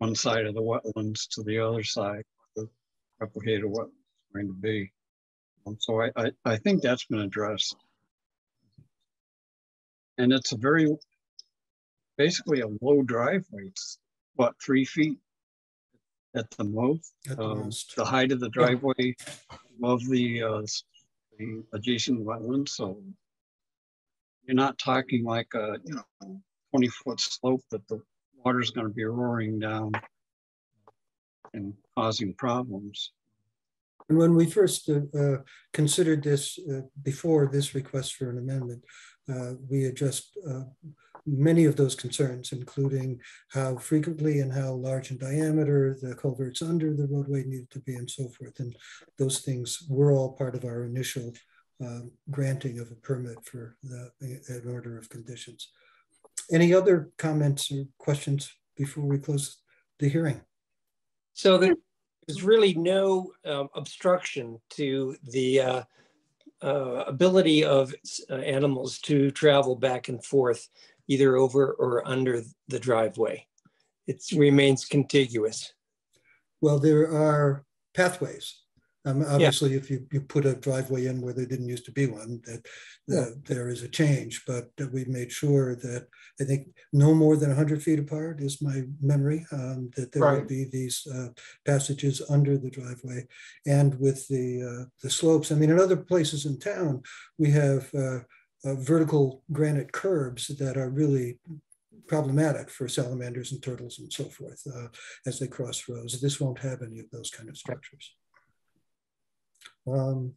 one side of the wetlands to the other side, the replicated wetlands going to be. Um, so I, I, I think that's been addressed. And it's a very, basically a low driveway. It's what, three feet at the most? At the, um, most. the height of the driveway above the, uh, the adjacent wetland. So you're not talking like a, you know, 20 foot slope that the water's going to be roaring down and causing problems. And when we first uh, uh, considered this uh, before this request for an amendment, uh, we addressed many of those concerns, including how frequently and how large in diameter the culverts under the roadway needed to be and so forth. And those things were all part of our initial uh, granting of a permit for the, an order of conditions. Any other comments or questions before we close the hearing? So there, there's really no um, obstruction to the uh, uh, ability of uh, animals to travel back and forth, either over or under the driveway. It remains contiguous. Well, there are pathways. Um, obviously, if you, you put a driveway in where there didn't used to be one, that uh, there is a change, but we've made sure that I think no more than 100 feet apart is my memory, um, that there Right. would be these uh, passages under the driveway. And with the, uh, the slopes, I mean, in other places in town, we have uh, uh, vertical granite curbs that are really problematic for salamanders and turtles and so forth uh, as they cross roads. This won't have any of those kind of structures. Um,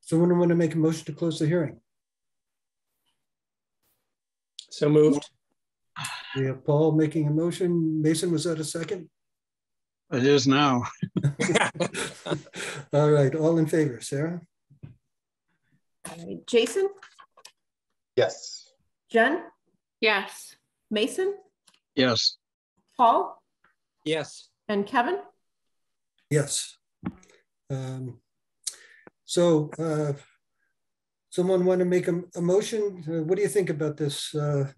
someone want to make a motion to close the hearing? So moved. We have Paul making a motion. Mason, was that a second? It is now. All right, all in favor, Sarah? All right, Jason, Yes. Jen, Yes. Mason, Yes. Paul, Yes. and Kevin? Yes. Um, so, uh, someone want to make a, a motion? Uh, what do you think about this uh,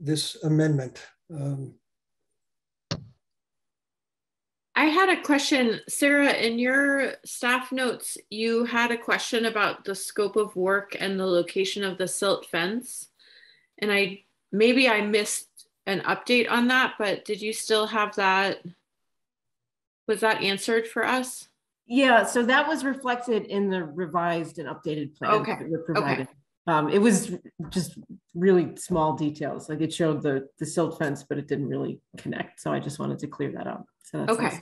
this amendment? Um, I had a question, Sarah, in your staff notes, you had a question about the scope of work and the location of the silt fence. And I, maybe I missed an update on that, but did you still have that? Was that answered for us? Yeah, so that was reflected in the revised and updated plans Okay, that were provided. Um, it was just really small details, like it showed the, the silt fence, but it didn't really connect. So I just wanted to clear that up. So that's Okay.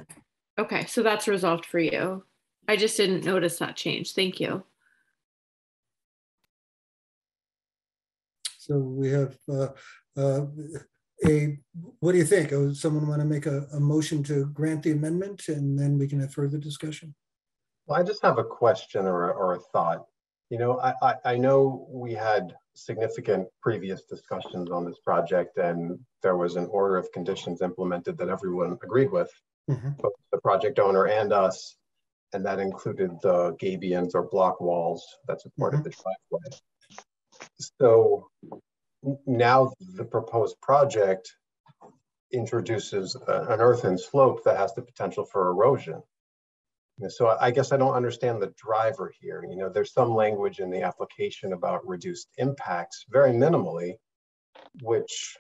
Okay, so that's resolved for you. I just didn't notice that change. Thank you. so we have uh, uh, a, what do you think? Oh, someone want to make a, a motion to grant the amendment and then we can have further discussion? Well, I just have a question or, a- or a thought. You know, I, I, I know we had significant previous discussions on this project and there was an order of conditions implemented that everyone agreed with, Mhm. both the project owner and us. And that included the gabions or block walls that supported the driveway. So now the proposed project introduces a- an earthen slope that has the potential for erosion. And So I guess I don't understand the driver here. You know, there's some language in the application about reduced impacts, very minimally, which,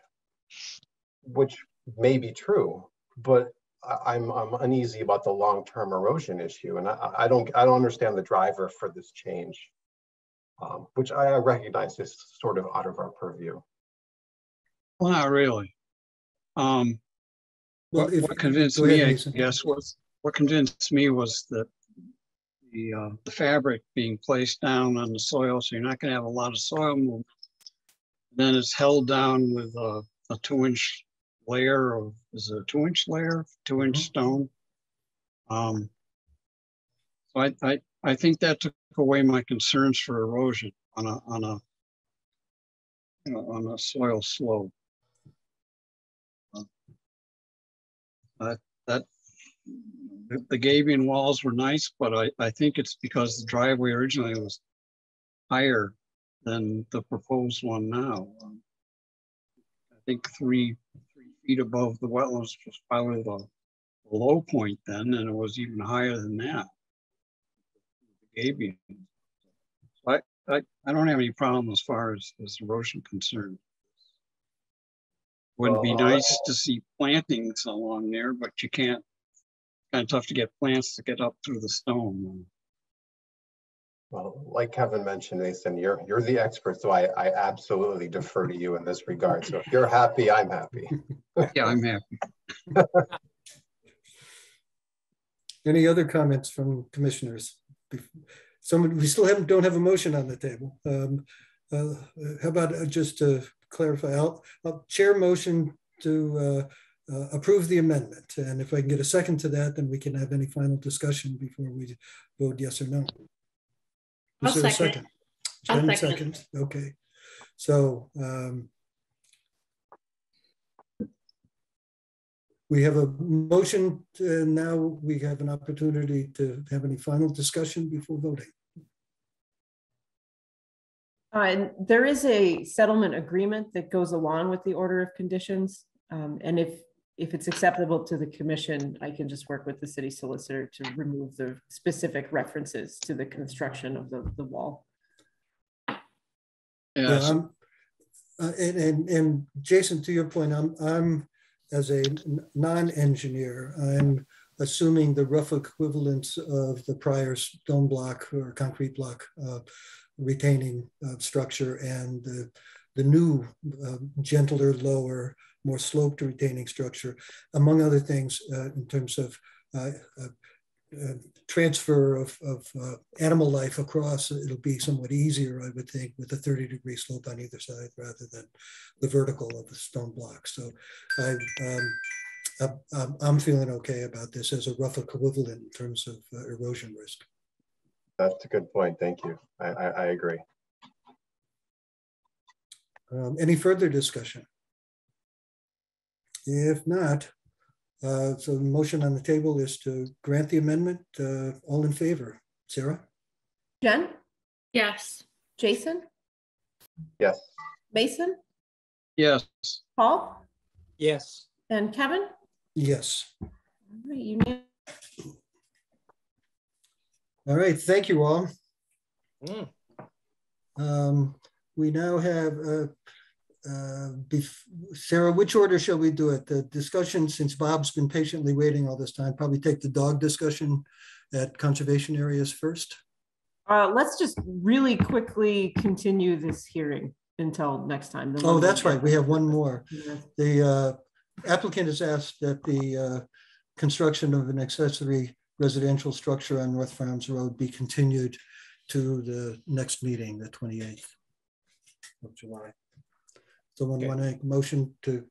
which may be true, but I'm, I'm uneasy about the long-term erosion issue. And I, I don't, I don't understand the driver for this change, um, which I recognize is sort of out of our purview. Well, not really. Um, Well, what, if- what convinced go ahead, me, I guess, was what convinced me was that the uh, the fabric being placed down on the soil, so you're not going to have a lot of soil movement. Then it's held down with a, a two-inch layer of is it a two-inch layer, two-inch Mm-hmm. stone. Um, so I, I I think that took away my concerns for erosion on a on a you know on a soil slope. Uh, that the, the Gabion walls were nice, but I, I think it's because the driveway originally was higher than the proposed one now. I think three, three feet above the wetlands was probably the low point then, and it was even higher than that. Gabion. I, I, I don't have any problem as far as, as erosion concerned. Would be Well, uh, nice to see plantings along there, but you can't, kind of tough to get plants to get up through the stone. Well, like Kevin mentioned, Nathan, you're, you're the expert, so I, I absolutely defer to you in this regard. So if you're happy, I'm happy. Yeah, I'm happy. Any other comments from commissioners? Someone, we still haven't, don't have a motion on the table. Um, uh, How about uh, just to clarify, I'll, I'll chair motion to uh, uh, approve the amendment. And if I can get a second to that, then we can have any final discussion before we vote yes or no. I'll Is a second. second? I'll Jen second. second, okay. So um, we have a motion, and now we have an opportunity to have any final discussion before voting. Uh, and there is a settlement agreement that goes along with the order of conditions. Um, and if if it's acceptable to the commission, I can just work with the city solicitor to remove the specific references to the construction of the, the wall. Yeah, I'm, uh, and, and, and Jason, to your point, I'm, I'm as a non-engineer, I'm assuming the rough equivalence of the prior stone block or concrete block uh, retaining uh, structure and the, the new uh, gentler, lower, more sloped retaining structure, among other things uh, in terms of uh, transfer of, of uh, animal life across, it'll be somewhat easier, I would think, with a 30 degree slope on either side rather than the vertical of the stone block. So I, um, I'm, I'm feeling okay about this as a rough equivalent in terms of uh, erosion risk. That's a good point. Thank you. I, I, I agree. Um, any further discussion? If not, uh, so the motion on the table is to grant the amendment. Uh, all in favor? Sarah? Jen? Yes. Jason? Yes. Mason? Yes. Paul? Yes. And Kevin? Yes. All right, unanimous. All right, thank you all. Mm. Um, we now have, uh, uh, Sarah, which order shall we do it? The discussion, since Bob's been patiently waiting all this time, probably take the dog discussion at conservation areas first. Uh, let's just really quickly continue this hearing until next time. Oh, that's right. We have one more. Yeah. The uh, applicant has asked that the uh, construction of an accessory residential structure on North Farms Road be continued to the next meeting, the 28th of July. Someone Okay. want to make a motion to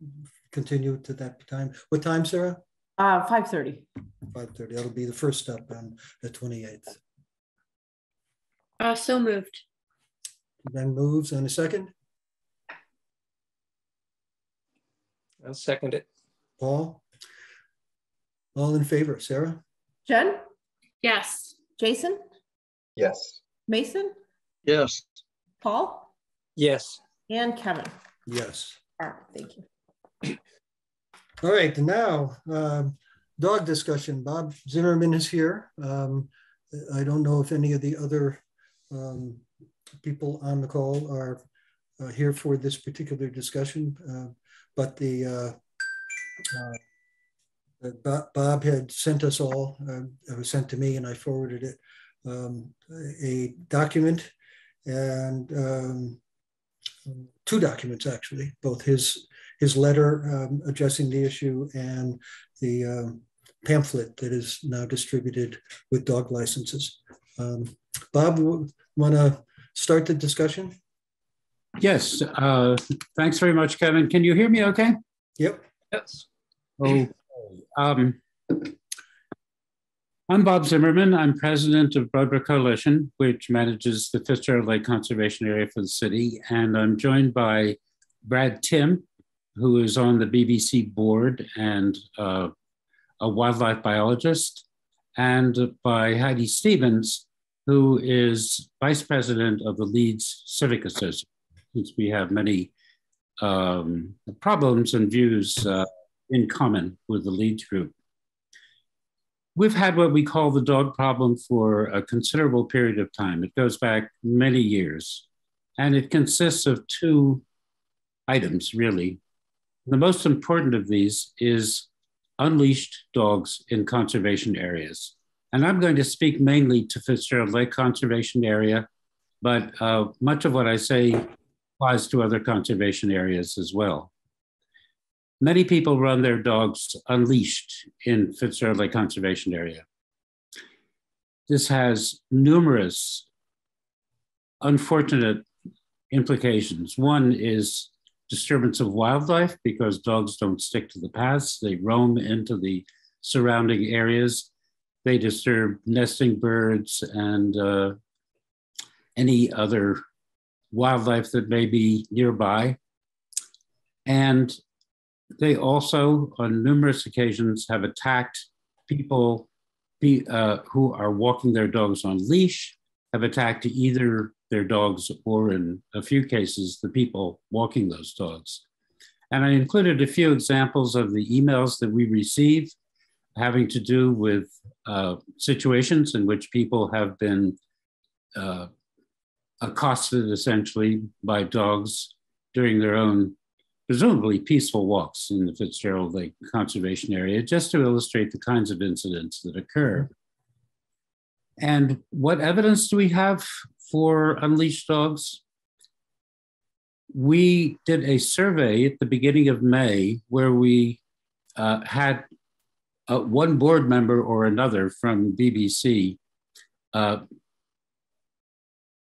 continue to that time? What time, Sarah? Uh, 5:30. 5:30. That'll be the first step on the 28th. Uh, so moved. Then moves on a second. I'll second it. Paul? All in favor, Sarah? Jen? Yes. Jason? Yes. Mason? Yes. Paul? Yes. And Kevin? Yes. All right, thank you. All right, now, um, dog discussion. Bob Zimmerman is here. Um, I don't know if any of the other um, people on the call are uh, here for this particular discussion, uh, but the uh, uh, Bob, Bob had sent us all, uh, it was sent to me and I forwarded it, um, a document and um, two documents actually, both his his letter um, addressing the issue and the um, pamphlet that is now distributed with dog licenses. Um, Bob, want to start the discussion? Yes, uh, thanks very much, Kevin. Can you hear me okay? Yep. Yes. Oh, um, I'm Bob Zimmerman. I'm president of Broadbrook Coalition, which manages the Fitzgerald Lake Conservation Area for the city. And I'm joined by Brad Timm, who is on the BBC board and uh, a wildlife biologist, and by Heidi Stevens, who is vice president of the Leeds Civic Association, since we have many um, problems and views uh, in common with the Leeds group. We've had what we call the dog problem for a considerable period of time. It goes back many years, and it consists of two items, really. The most important of these is unleashed dogs in conservation areas. And I'm going to speak mainly to Fitzgerald Lake Conservation Area, but uh, much of what I say applies to other conservation areas as well. Many people run their dogs unleashed in Fitzgerald Lake Conservation Area. This has numerous unfortunate implications. One is disturbance of wildlife because dogs don't stick to the paths, they roam into the surrounding areas. They disturb nesting birds and uh, any other wildlife that may be nearby. And they also, on numerous occasions, have attacked people uh, who are walking their dogs on leash, have attacked either their dogs or, in a few cases, the people walking those dogs. And I included a few examples of the emails that we receive having to do with uh, situations in which people have been uh, accosted essentially by dogs during their own presumably peaceful walks in the Fitzgerald Lake Conservation Area, just to illustrate the kinds of incidents that occur. And what evidence do we have for unleashed dogs? We did a survey at the beginning of May where we uh, had uh, one board member or another from BBC uh,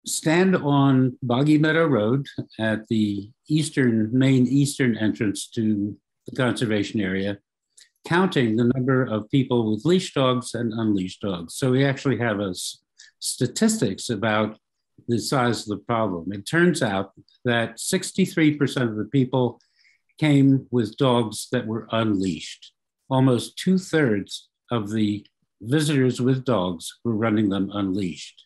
stand on Boggy Meadow Road at the eastern, main eastern entrance to the conservation area, counting the number of people with leash dogs and unleashed dogs. So we actually have a statistics about the size of the problem. It turns out that 63% of the people came with dogs that were unleashed. Almost two thirds of the visitors with dogs were running them unleashed.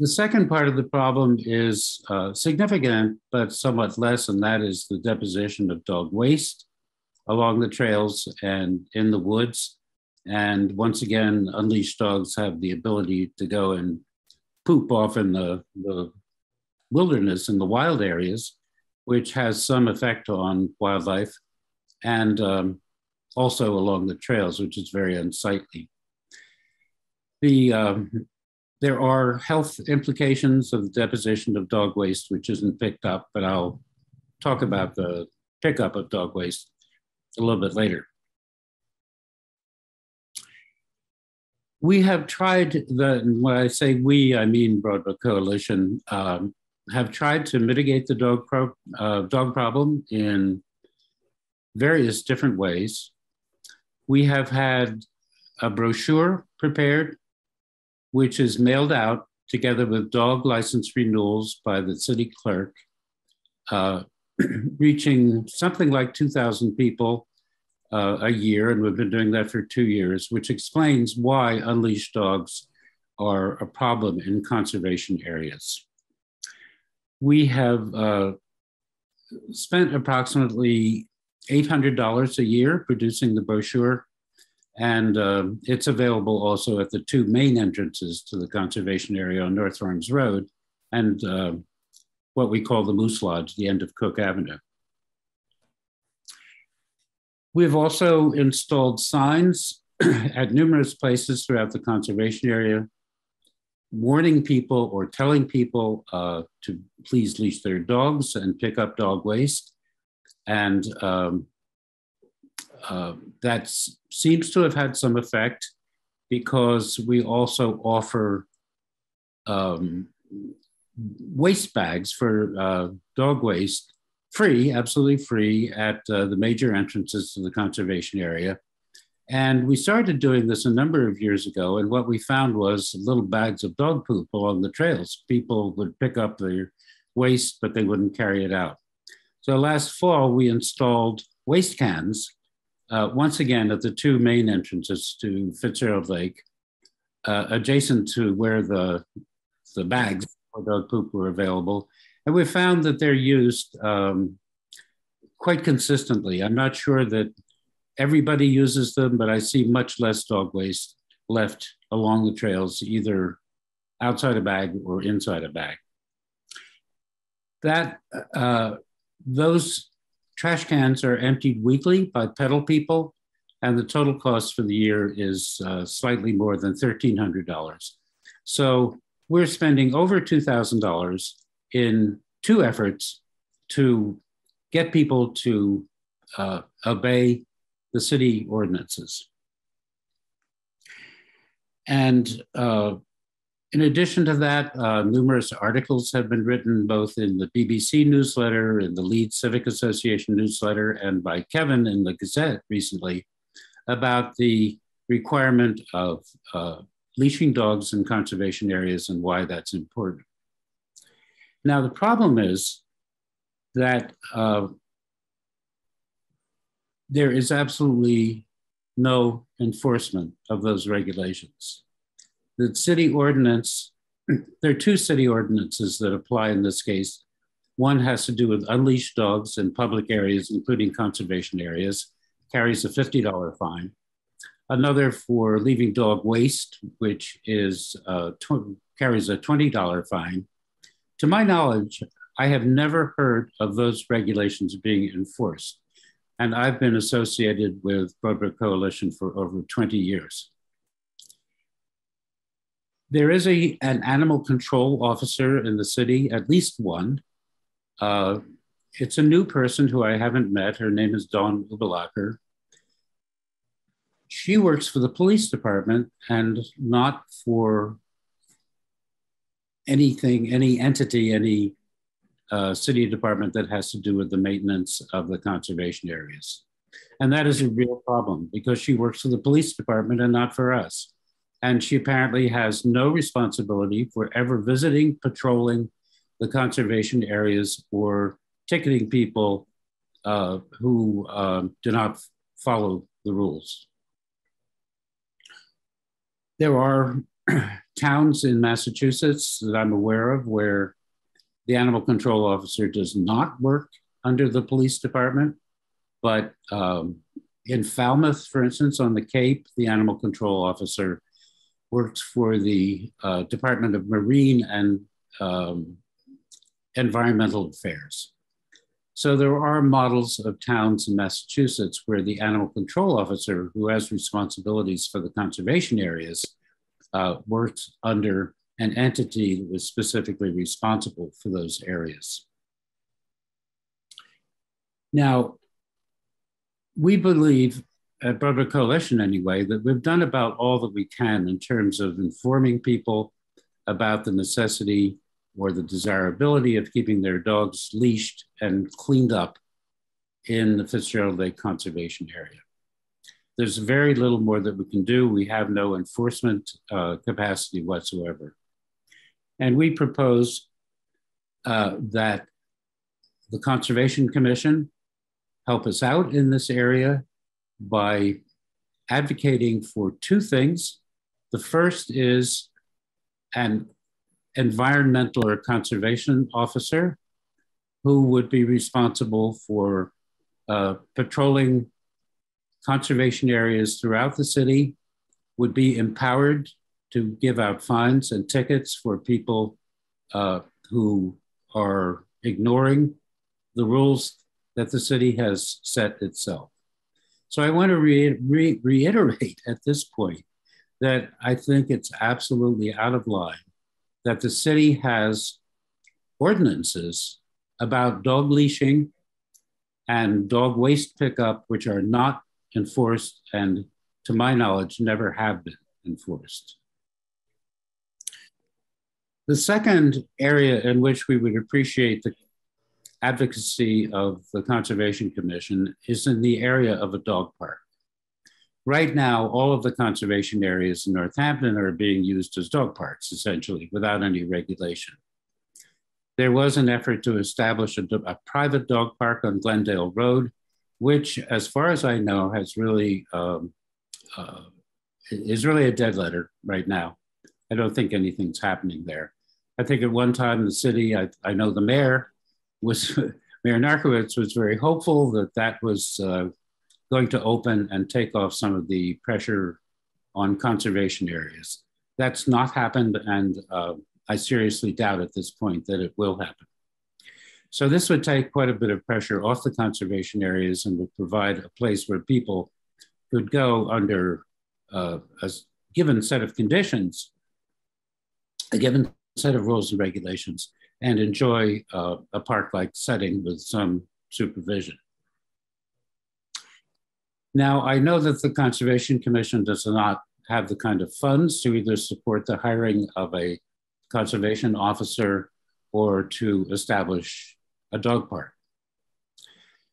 The second part of the problem is uh, significant, but somewhat less, and that is the deposition of dog waste along the trails and in the woods. And once again, unleashed dogs have the ability to go and poop off in the, the wilderness in the wild areas, which has some effect on wildlife and um, also along the trails, which is very unsightly. The um, there are health implications of the deposition of dog waste, which isn't picked up, but I'll talk about the pickup of dog waste a little bit later. We have tried the, when I say we, I mean Broad Coalition, um, have tried to mitigate the dog, pro, uh, dog problem in various different ways. We have had a brochure prepared which is mailed out together with dog license renewals by the city clerk, uh, reaching something like 2,000 people uh, a year, and we've been doing that for two years, which explains why unleashed dogs are a problem in conservation areas. We have uh, spent approximately $800 a year producing the brochure and uh, it's available also at the two main entrances to the conservation area on North Farms Road and uh, what we call the Moose Lodge, the end of Cook Avenue. We've also installed signs at numerous places throughout the conservation area, warning people or telling people uh, to please leash their dogs and pick up dog waste. And um, uh, that seems to have had some effect because we also offer um, waste bags for uh, dog waste free, absolutely free at uh, the major entrances to the conservation area. And we started doing this a number of years ago. And what we found was little bags of dog poop along the trails. People would pick up their waste, but they wouldn't carry it out. So last fall, we installed waste cans uh, once again at the two main entrances to Fitzgerald Lake, uh, adjacent to where the, the bags for dog poop were available. And we found that they're used um, quite consistently. I'm not sure that everybody uses them, but I see much less dog waste left along the trails, either outside a bag or inside a bag. That uh, those Trash cans are emptied weekly by pedal people, and the total cost for the year is uh, slightly more than $1,300. So we're spending over $2,000 in two efforts to get people to uh, obey the city ordinances. And uh, in addition to that, uh, numerous articles have been written both in the BBC newsletter, in the Leeds Civic Association newsletter, and by Kevin in the Gazette recently about the requirement of uh, leashing dogs in conservation areas and why that's important. Now, the problem is that uh, there is absolutely no enforcement of those regulations the city ordinance, there are two city ordinances that apply in this case. One has to do with unleashed dogs in public areas, including conservation areas, carries a $50 fine. Another for leaving dog waste, which is uh, carries a $20 fine. To my knowledge, I have never heard of those regulations being enforced. And I've been associated with Broadbrook Coalition for over 20 years. There is a, an animal control officer in the city, at least one. Uh, it's a new person who I haven't met. Her name is Dawn Ubelacher she works for the police department and not for anything, any entity, any uh, city department that has to do with the maintenance of the conservation areas. And that is a real problem because she works for the police department and not for us. And she apparently has no responsibility for ever visiting, patrolling the conservation areas or ticketing people uh, who uh, do not follow the rules. There are towns in Massachusetts that I'm aware of where the animal control officer does not work under the police department, but um, in Falmouth, for instance, on the Cape, the animal control officer works for the uh, Department of Marine and um, Environmental Affairs. So there are models of towns in Massachusetts where the animal control officer, who has responsibilities for the conservation areas, uh, works under an entity that was specifically responsible for those areas. Now, we believe at Broadbrook Coalition anyway, that we've done about all that we can in terms of informing people about the necessity or the desirability of keeping their dogs leashed and cleaned up in the Fitzgerald Lake Conservation Area. There's very little more that we can do. We have no enforcement uh, capacity whatsoever. And we propose uh, that the Conservation Commission help us out in this area by advocating for two things. The first is an environmental or conservation officer who would be responsible for uh, patrolling conservation areas throughout the city would be empowered to give out fines and tickets for people uh, who are ignoring the rules that the city has set itself. So I want to re re reiterate at this point that I think it's absolutely out of line that the city has ordinances about dog leashing and dog waste pickup, which are not enforced and, to my knowledge, never have been enforced. The second area in which we would appreciate the advocacy of the Conservation Commission is in the area of a dog park. Right now, all of the conservation areas in Northampton are being used as dog parks, essentially, without any regulation. There was an effort to establish a, a private dog park on Glendale Road, which, as far as I know, has really um, uh, is really a dead letter right now. I don't think anything's happening there. I think at one time the city, I, I know the mayor was Mayor Narkewicz was very hopeful that that was uh, going to open and take off some of the pressure on conservation areas. That's not happened, and uh, I seriously doubt at this point that it will happen. So this would take quite a bit of pressure off the conservation areas and would provide a place where people could go under uh, a given set of conditions, a given set of rules and regulations, and enjoy uh, a park-like setting with some supervision. Now, I know that the Conservation Commission does not have the kind of funds to either support the hiring of a conservation officer or to establish a dog park.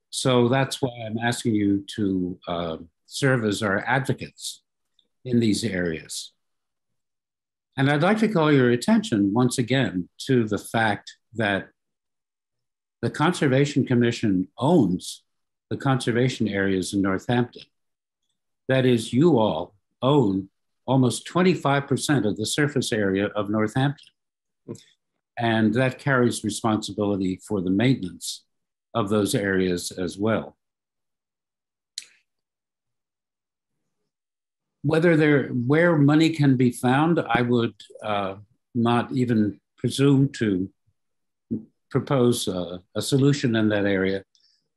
So that's why I'm asking you to uh, serve as our advocates in these areas. And I'd like to call your attention once again to the fact that the Conservation Commission owns the conservation areas in Northampton. That is, you all own almost 25% of the surface area of Northampton. And that carries responsibility for the maintenance of those areas as well. Whether there, where money can be found, I would uh, not even presume to propose a, a solution in that area.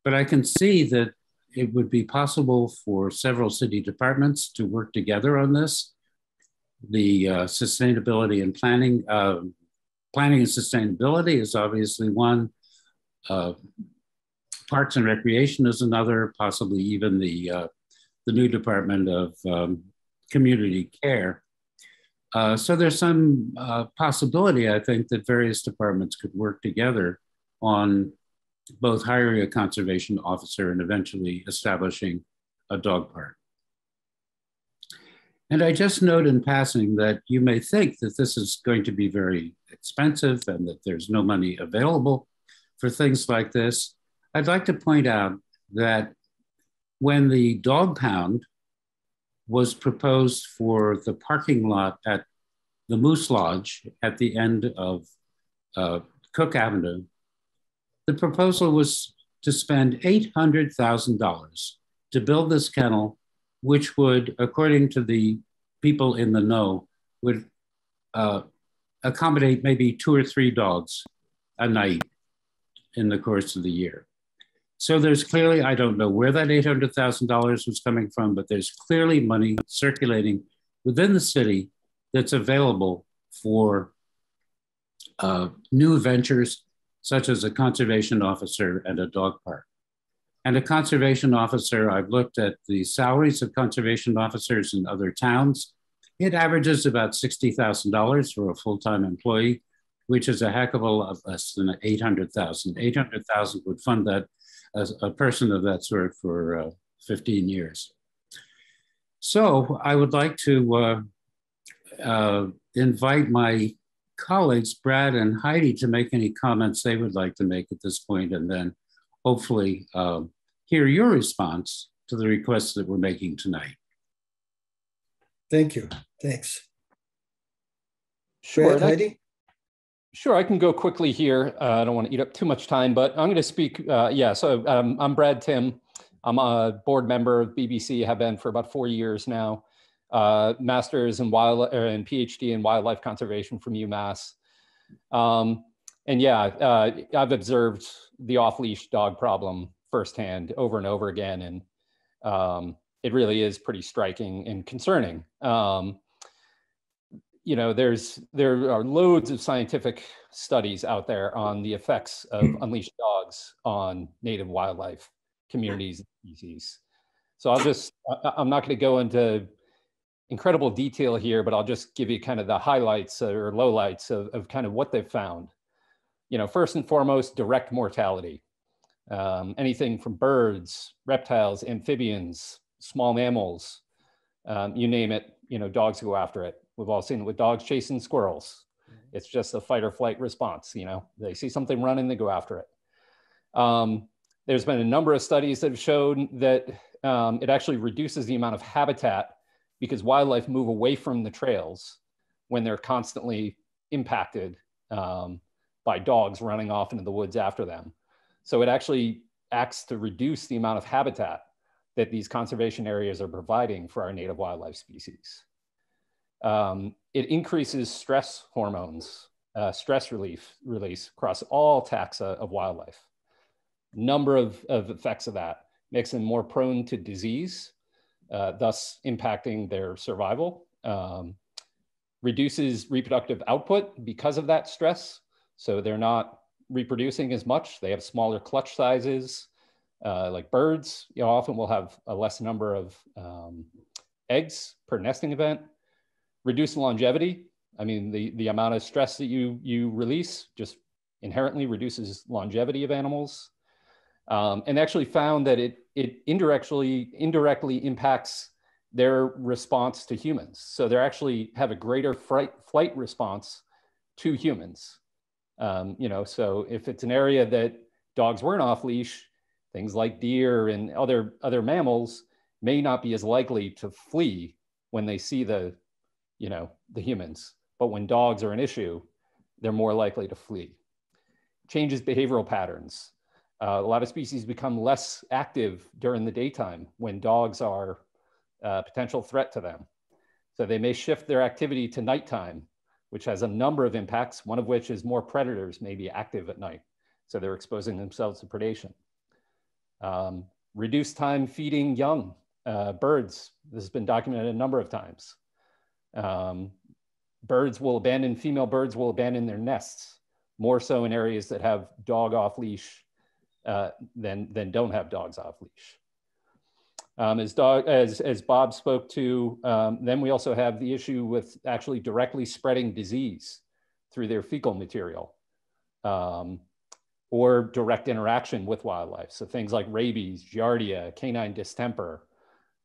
But I can see that it would be possible for several city departments to work together on this. The uh, sustainability and planning, uh, planning and sustainability is obviously one. Uh, Parks and Recreation is another, possibly even the, uh, the new Department of um, Community Care. Uh, so there's some uh, possibility, I think, that various departments could work together on both hiring a conservation officer and eventually establishing a dog park. And I just note in passing that you may think that this is going to be very expensive and that there's no money available for things like this. I'd like to point out that when the dog pound was proposed for the parking lot at the Moose Lodge at the end of uh, Cook Avenue, the proposal was to spend $800,000 to build this kennel, which would, according to the people in the know, would uh, accommodate maybe two or three dogs a night in the course of the year. So there's clearly, I don't know where that $800,000 was coming from, but there's clearly money circulating within the city that's available for uh, new ventures such as a conservation officer and a dog park. And a conservation officer, I've looked at the salaries of conservation officers in other towns. It averages about $60,000 for a full-time employee, which is a heck of a lot less than 800,000. 800,000 would fund that as a person of that sort for uh, 15 years. So I would like to uh, uh, invite my colleagues, Brad and Heidi, to make any comments they would like to make at this point, and then hopefully uh, hear your response to the requests that we're making tonight. Thank you. Thanks. Sure. Brad, Heidi? Sure, I can go quickly here. Uh, I don't want to eat up too much time, but I'm going to speak. Uh, yeah, so um, I'm Brad Timm. I'm a board member of BBC, have been for about four years now uh, master's in wild and PhD in wildlife conservation from UMass. Um, and yeah, uh, I've observed the off-leash dog problem firsthand over and over again, and um, it really is pretty striking and concerning. Um, you know, there's there are loads of scientific studies out there on the effects of unleashed dogs on native wildlife communities and species. So I'll just I'm not going to go into incredible detail here, but I'll just give you kind of the highlights or lowlights of, of kind of what they've found. You know, first and foremost, direct mortality. Um, anything from birds, reptiles, amphibians, small mammals, um, you name it, you know, dogs go after it. We've all seen it with dogs chasing squirrels. It's just a fight or flight response, you know, they see something running, they go after it. Um, there's been a number of studies that have shown that um, it actually reduces the amount of habitat because wildlife move away from the trails when they're constantly impacted um, by dogs running off into the woods after them. So it actually acts to reduce the amount of habitat that these conservation areas are providing for our native wildlife species. Um, it increases stress hormones, uh, stress relief release across all taxa of wildlife. Number of, of effects of that makes them more prone to disease, uh, thus impacting their survival. Um, reduces reproductive output because of that stress. So they're not reproducing as much. They have smaller clutch sizes. Uh, like birds, you know, often will have a less number of um, eggs per nesting event. Reduce longevity. I mean, the, the amount of stress that you, you release just inherently reduces longevity of animals. Um, and actually found that it it indirectly indirectly impacts their response to humans. So they actually have a greater fright, flight response to humans. Um, you know, so if it's an area that dogs weren't off leash, things like deer and other other mammals may not be as likely to flee when they see the, you know, the humans. But when dogs are an issue, they're more likely to flee. Changes behavioral patterns. Uh, a lot of species become less active during the daytime when dogs are a potential threat to them. So they may shift their activity to nighttime, which has a number of impacts, one of which is more predators may be active at night. So they're exposing themselves to predation. Um, reduced time feeding young uh, birds. This has been documented a number of times. Um, birds will abandon, female birds will abandon their nests, more so in areas that have dog off leash uh, than, than don't have dogs off leash. Um, as, dog, as, as Bob spoke to, um, then we also have the issue with actually directly spreading disease through their fecal material um, or direct interaction with wildlife. So things like rabies, giardia, canine distemper,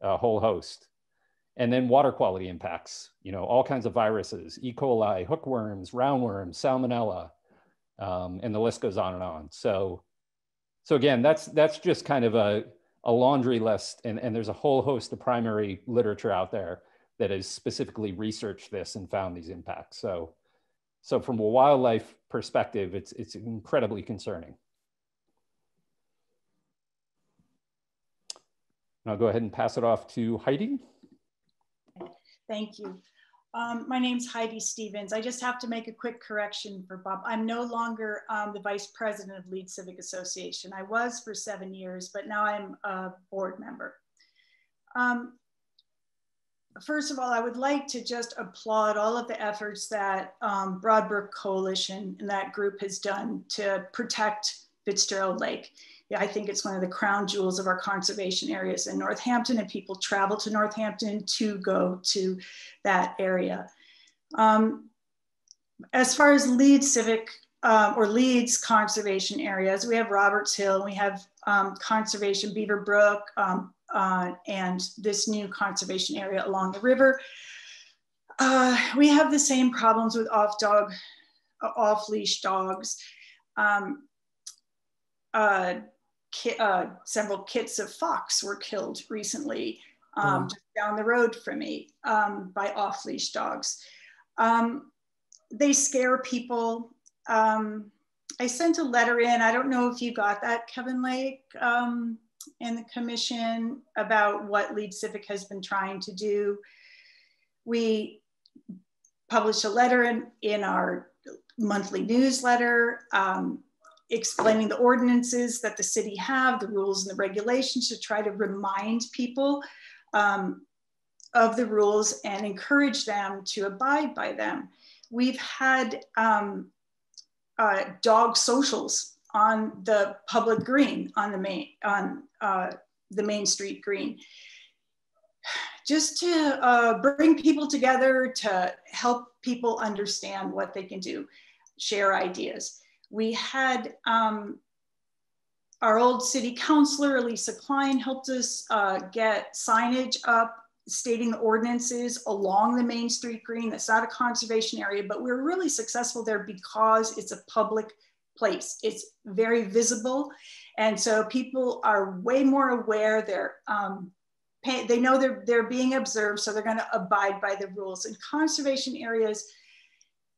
a whole host. And then water quality impacts, you know, all kinds of viruses, E. coli, hookworms, roundworms, salmonella, um, and the list goes on and on. So, so again, that's, that's just kind of a, a laundry list and, and there's a whole host of primary literature out there that has specifically researched this and found these impacts. So, so from a wildlife perspective, it's, it's incredibly concerning. And I'll go ahead and pass it off to Heidi. Thank you. Um, my name's Heidi Stevens. I just have to make a quick correction for Bob. I'm no longer um, the vice president of Leeds Civic Association. I was for seven years, but now I'm a board member. Um, first of all, I would like to just applaud all of the efforts that um, Broad Coalition and that group has done to protect Fitzgerald Lake. I think it's one of the crown jewels of our conservation areas in Northampton, and people travel to Northampton to go to that area. Um, as far as Leeds civic uh, or Leeds conservation areas, we have Roberts Hill, we have um, conservation Beaver Brook, um, uh, and this new conservation area along the river. Uh, we have the same problems with off dog, off leash dogs. Um, uh, ki uh, several kits of fox were killed recently um, just down the road from me um, by off leash dogs. Um, they scare people. Um, I sent a letter in. I don't know if you got that, Kevin Lake, um, and the commission about what Leeds Civic has been trying to do. We published a letter in, in our monthly newsletter. Um, explaining the ordinances that the city have, the rules and the regulations to try to remind people um, of the rules and encourage them to abide by them. We've had um, uh, dog socials on the public green on the main on uh, the main street green just to uh, bring people together to help people understand what they can do share ideas we had um, our old city councilor, Alisa Klein, helped us uh, get signage up stating the ordinances along the Main Street Green. That's not a conservation area, but we're really successful there because it's a public place. It's very visible. And so people are way more aware. They're, um, pay, they know they're, they're being observed, so they're gonna abide by the rules. In conservation areas,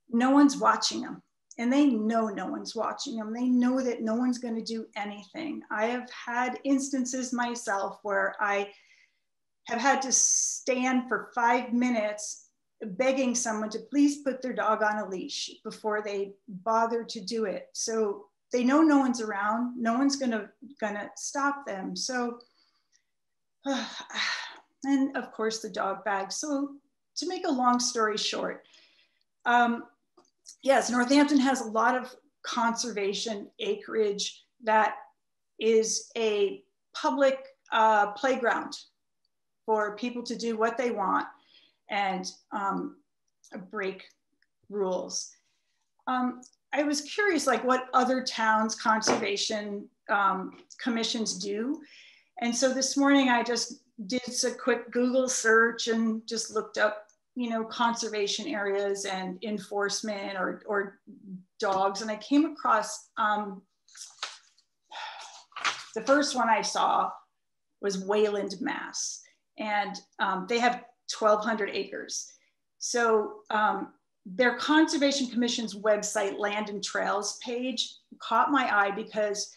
no one's watching them and they know no one's watching them. They know that no one's going to do anything. I have had instances myself where I have had to stand for five minutes begging someone to please put their dog on a leash before they bother to do it. So they know no one's around. No one's gonna gonna stop them. So, and of course the dog bag. So to make a long story short, um, yes, Northampton has a lot of conservation acreage that is a public uh, playground for people to do what they want and um, break rules. Um, I was curious, like what other towns conservation um, commissions do. And so this morning I just did a quick Google search and just looked up you know, conservation areas and enforcement or, or dogs. And I came across um, the first one I saw was Wayland, Mass. And um, they have 1,200 acres. So um, their Conservation Commission's website, Land and Trails page, caught my eye because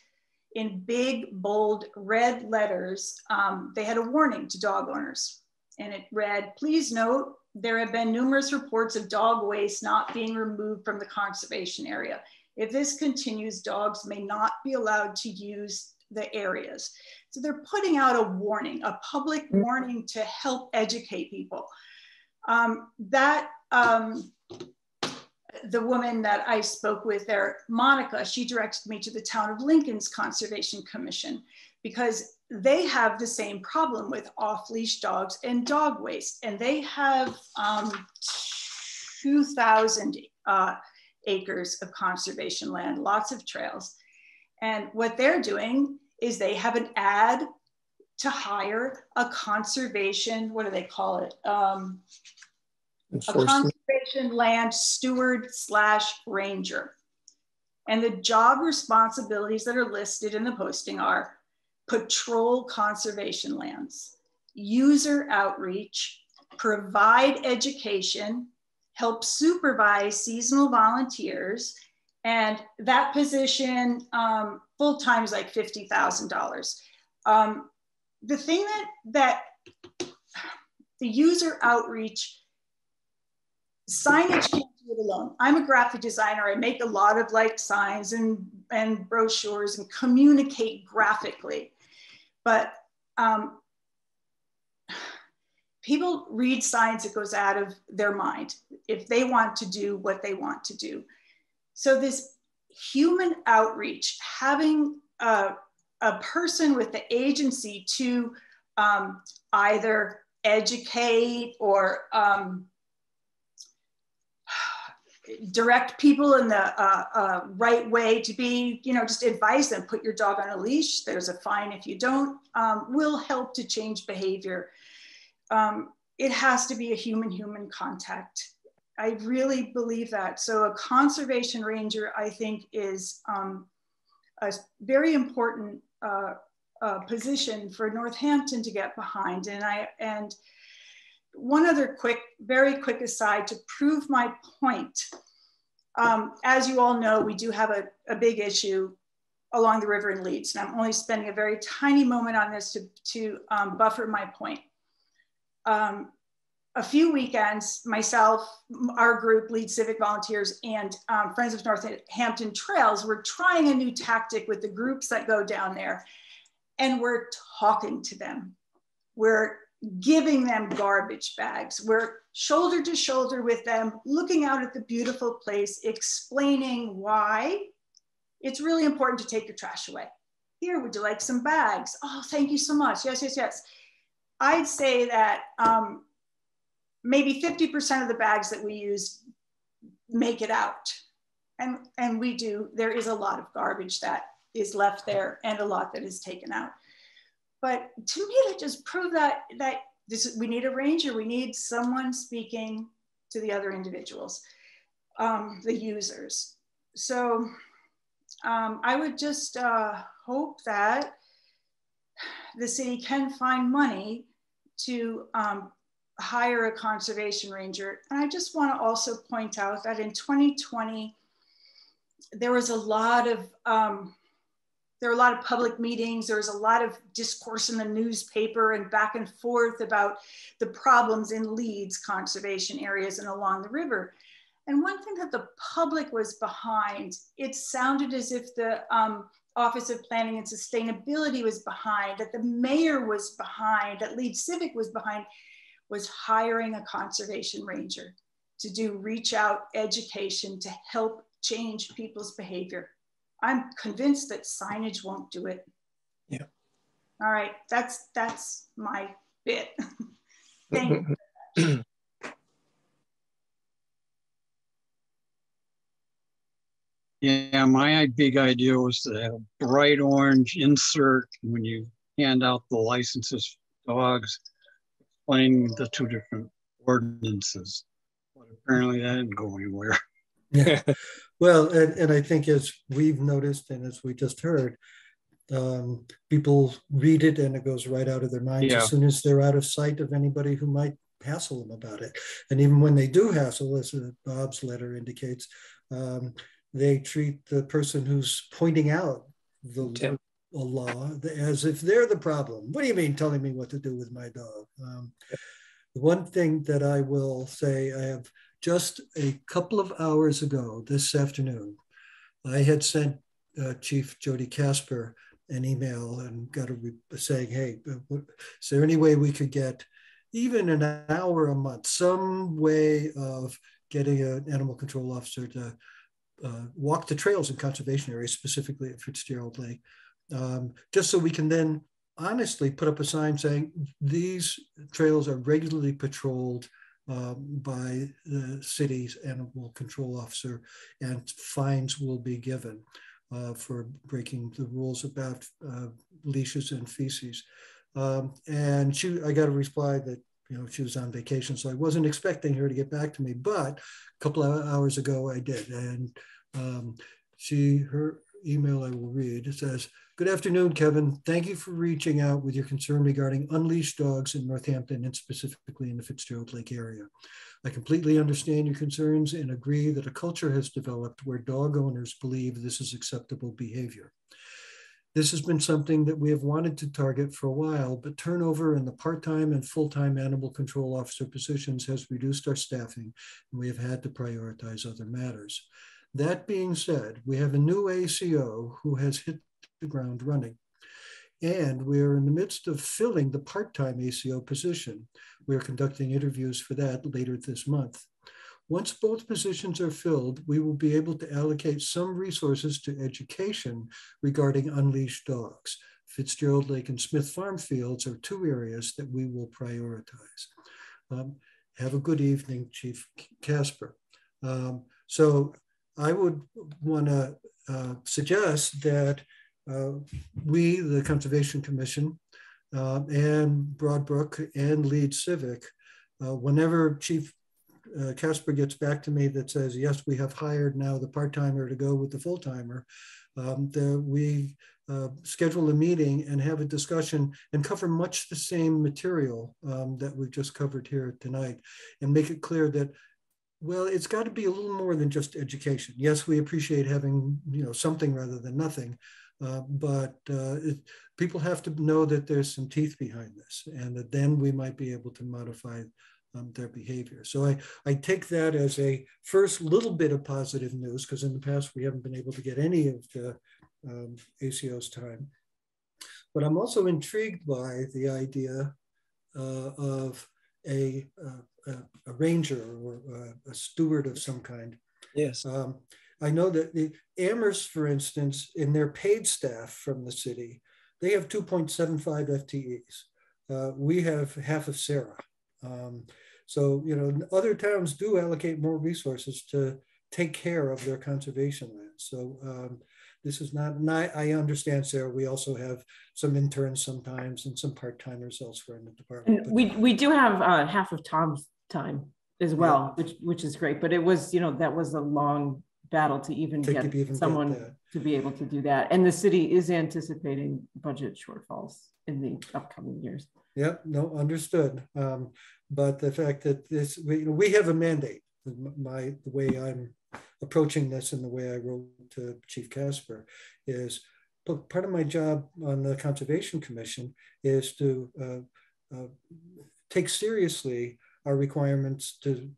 in big, bold, red letters, um, they had a warning to dog owners. And it read, please note, there have been numerous reports of dog waste not being removed from the conservation area. If this continues, dogs may not be allowed to use the areas. So they're putting out a warning, a public warning to help educate people. Um, that um, the woman that I spoke with there, Monica, she directed me to the town of Lincoln's Conservation Commission because they have the same problem with off-leash dogs and dog waste. And they have um, 2,000 uh, acres of conservation land, lots of trails. And what they're doing is they have an ad to hire a conservation, what do they call it? Um, a conservation land steward slash ranger. And the job responsibilities that are listed in the posting are patrol conservation lands, user outreach, provide education, help supervise seasonal volunteers, and that position um, full time is like fifty thousand um, dollars. The thing that that the user outreach signage can't do it alone. I'm a graphic designer. I make a lot of like signs and, and brochures and communicate graphically. But um, people read science that goes out of their mind if they want to do what they want to do. So this human outreach, having a, a person with the agency to um, either educate or um, direct people in the uh, uh, right way to be, you know, just advise them, put your dog on a leash. There's a fine if you don't, um, will help to change behavior. Um, it has to be a human human contact. I really believe that. So a conservation ranger, I think, is um, a very important uh, uh, position for Northampton to get behind. And I and one other quick, very quick aside to prove my point. Um, as you all know, we do have a, a big issue along the river in Leeds. And I'm only spending a very tiny moment on this to, to um, buffer my point. Um, a few weekends, myself, our group, Leeds Civic Volunteers, and um, Friends of Northampton Trails, were trying a new tactic with the groups that go down there. And we're talking to them. We're giving them garbage bags. We're shoulder to shoulder with them, looking out at the beautiful place, explaining why it's really important to take your trash away. Here, would you like some bags? Oh, thank you so much. Yes, yes, yes. I'd say that um, maybe 50% of the bags that we use make it out. And, and we do, there is a lot of garbage that is left there and a lot that is taken out. But to me, that just proved that that this we need a ranger. We need someone speaking to the other individuals, um, the users. So um, I would just uh, hope that the city can find money to um, hire a conservation ranger. And I just want to also point out that in 2020, there was a lot of um, there were a lot of public meetings. There was a lot of discourse in the newspaper and back and forth about the problems in Leeds conservation areas and along the river. And one thing that the public was behind, it sounded as if the um, Office of Planning and Sustainability was behind, that the mayor was behind, that Leeds Civic was behind, was hiring a conservation ranger to do reach out education to help change people's behavior. I'm convinced that signage won't do it. Yeah. All right, that's that's my bit. Thank you. Yeah, my big idea was to have a bright orange insert when you hand out the licenses for dogs, explaining the two different ordinances. But apparently that didn't go anywhere. Yeah. Well, and, and I think as we've noticed and as we just heard, um, people read it and it goes right out of their minds Yeah. as soon as they're out of sight of anybody who might hassle them about it. And even when they do hassle, as Bob's letter indicates, um, they treat the person who's pointing out the law as if they're the problem. What do you mean telling me what to do with my dog? Um, one thing that I will say, I have just a couple of hours ago this afternoon, I had sent uh, Chief Jody Kasper an email and got a re- saying, hey, uh, is there any way we could get even an hour a month, some way of getting an animal control officer to uh, walk the trails in conservation areas, specifically at Fitzgerald Lake, um, just so we can then honestly put up a sign saying these trails are regularly patrolled um, by the city's animal control officer and fines will be given uh, for breaking the rules about uh, leashes and feces. Um, and she, I got a reply that you know she was on vacation, so I wasn't expecting her to get back to me. But a couple of hours ago, I did, and um, she her email I will read. It says, "Good afternoon, Kevin. Thank you for reaching out with your concern regarding unleashed dogs in Northampton and specifically in the Fitzgerald Lake area. I completely understand your concerns and agree that a culture has developed where dog owners believe this is acceptable behavior." This has been something that we have wanted to target for a while, but turnover in the part-time and full-time animal control officer positions has reduced our staffing, and we have had to prioritize other matters. That being said, we have a new ACO who has hit the ground running. And we're in the midst of filling the part-time ACO position. We're conducting interviews for that later this month. Once both positions are filled, we will be able to allocate some resources to education regarding unleashed dogs. Fitzgerald Lake and Smith Farm Fields are two areas that we will prioritize. Um, have a good evening, Chief Kasper. Um, so I would want to uh, suggest that we, the Conservation Commission, uh, and Broadbrook and Leeds Civic, uh, whenever Chief uh, Kasper gets back to me that says, yes, we have hired now the part-timer to go with the full-timer, um, that we uh, schedule a meeting and have a discussion and cover much the same material um, that we've just covered here tonight and make it clear that well, it's got to be a little more than just education. Yes, we appreciate having you know something rather than nothing, uh, but uh, it, people have to know that there's some teeth behind this, and that then we might be able to modify um, their behavior. So I, I take that as a first little bit of positive news because in the past we haven't been able to get any of the um, ACO's time. But I'm also intrigued by the idea uh, of a, uh, a, a, ranger or a, a, steward of some kind. Yes. Um, I know that the Amherst, for instance, in their paid staff from the city, they have 2.75 FTEs. Uh, we have half of Sarah. Um, so, you know, other towns do allocate more resources to take care of their conservation land. So um, this is not, and I, I, understand, Sarah, we also have some interns sometimes and some part-timers elsewhere in the department. we, we do have uh, half of Tom's time as well, yeah. which, which is great, but it was, you know, that was a long battle to even to get even someone get to be able to do that. And the city is anticipating budget shortfalls in the upcoming years. Yep, no, understood. Um, but the fact that this, we, we have a mandate. My the way I'm approaching this and the way I wrote to Chief Kasper is part of my job on the Conservation Commission is to uh, uh, take seriously our requirements to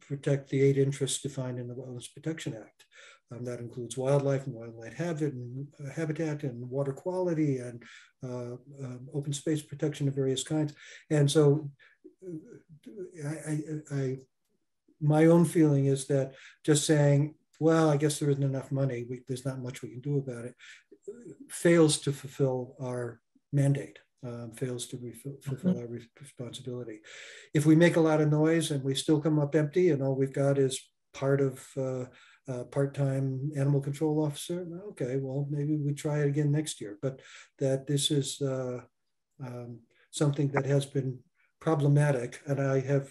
protect the eight interests defined in the Wetlands Protection Act. Um, that includes wildlife and wildlife habitat and, uh, habitat and water quality and uh, um, open space protection of various kinds. And so uh, I, I, I, my own feeling is that just saying, well, I guess there isn't enough money, we, there's not much we can do about it, fails to fulfill our mandate. Um, fails to fulfill our responsibility. If we make a lot of noise and we still come up empty and all we've got is part of uh, uh, part-time animal control officer. Okay, well, maybe we try it again next year. But that this is uh, um, something that has been problematic, and I have,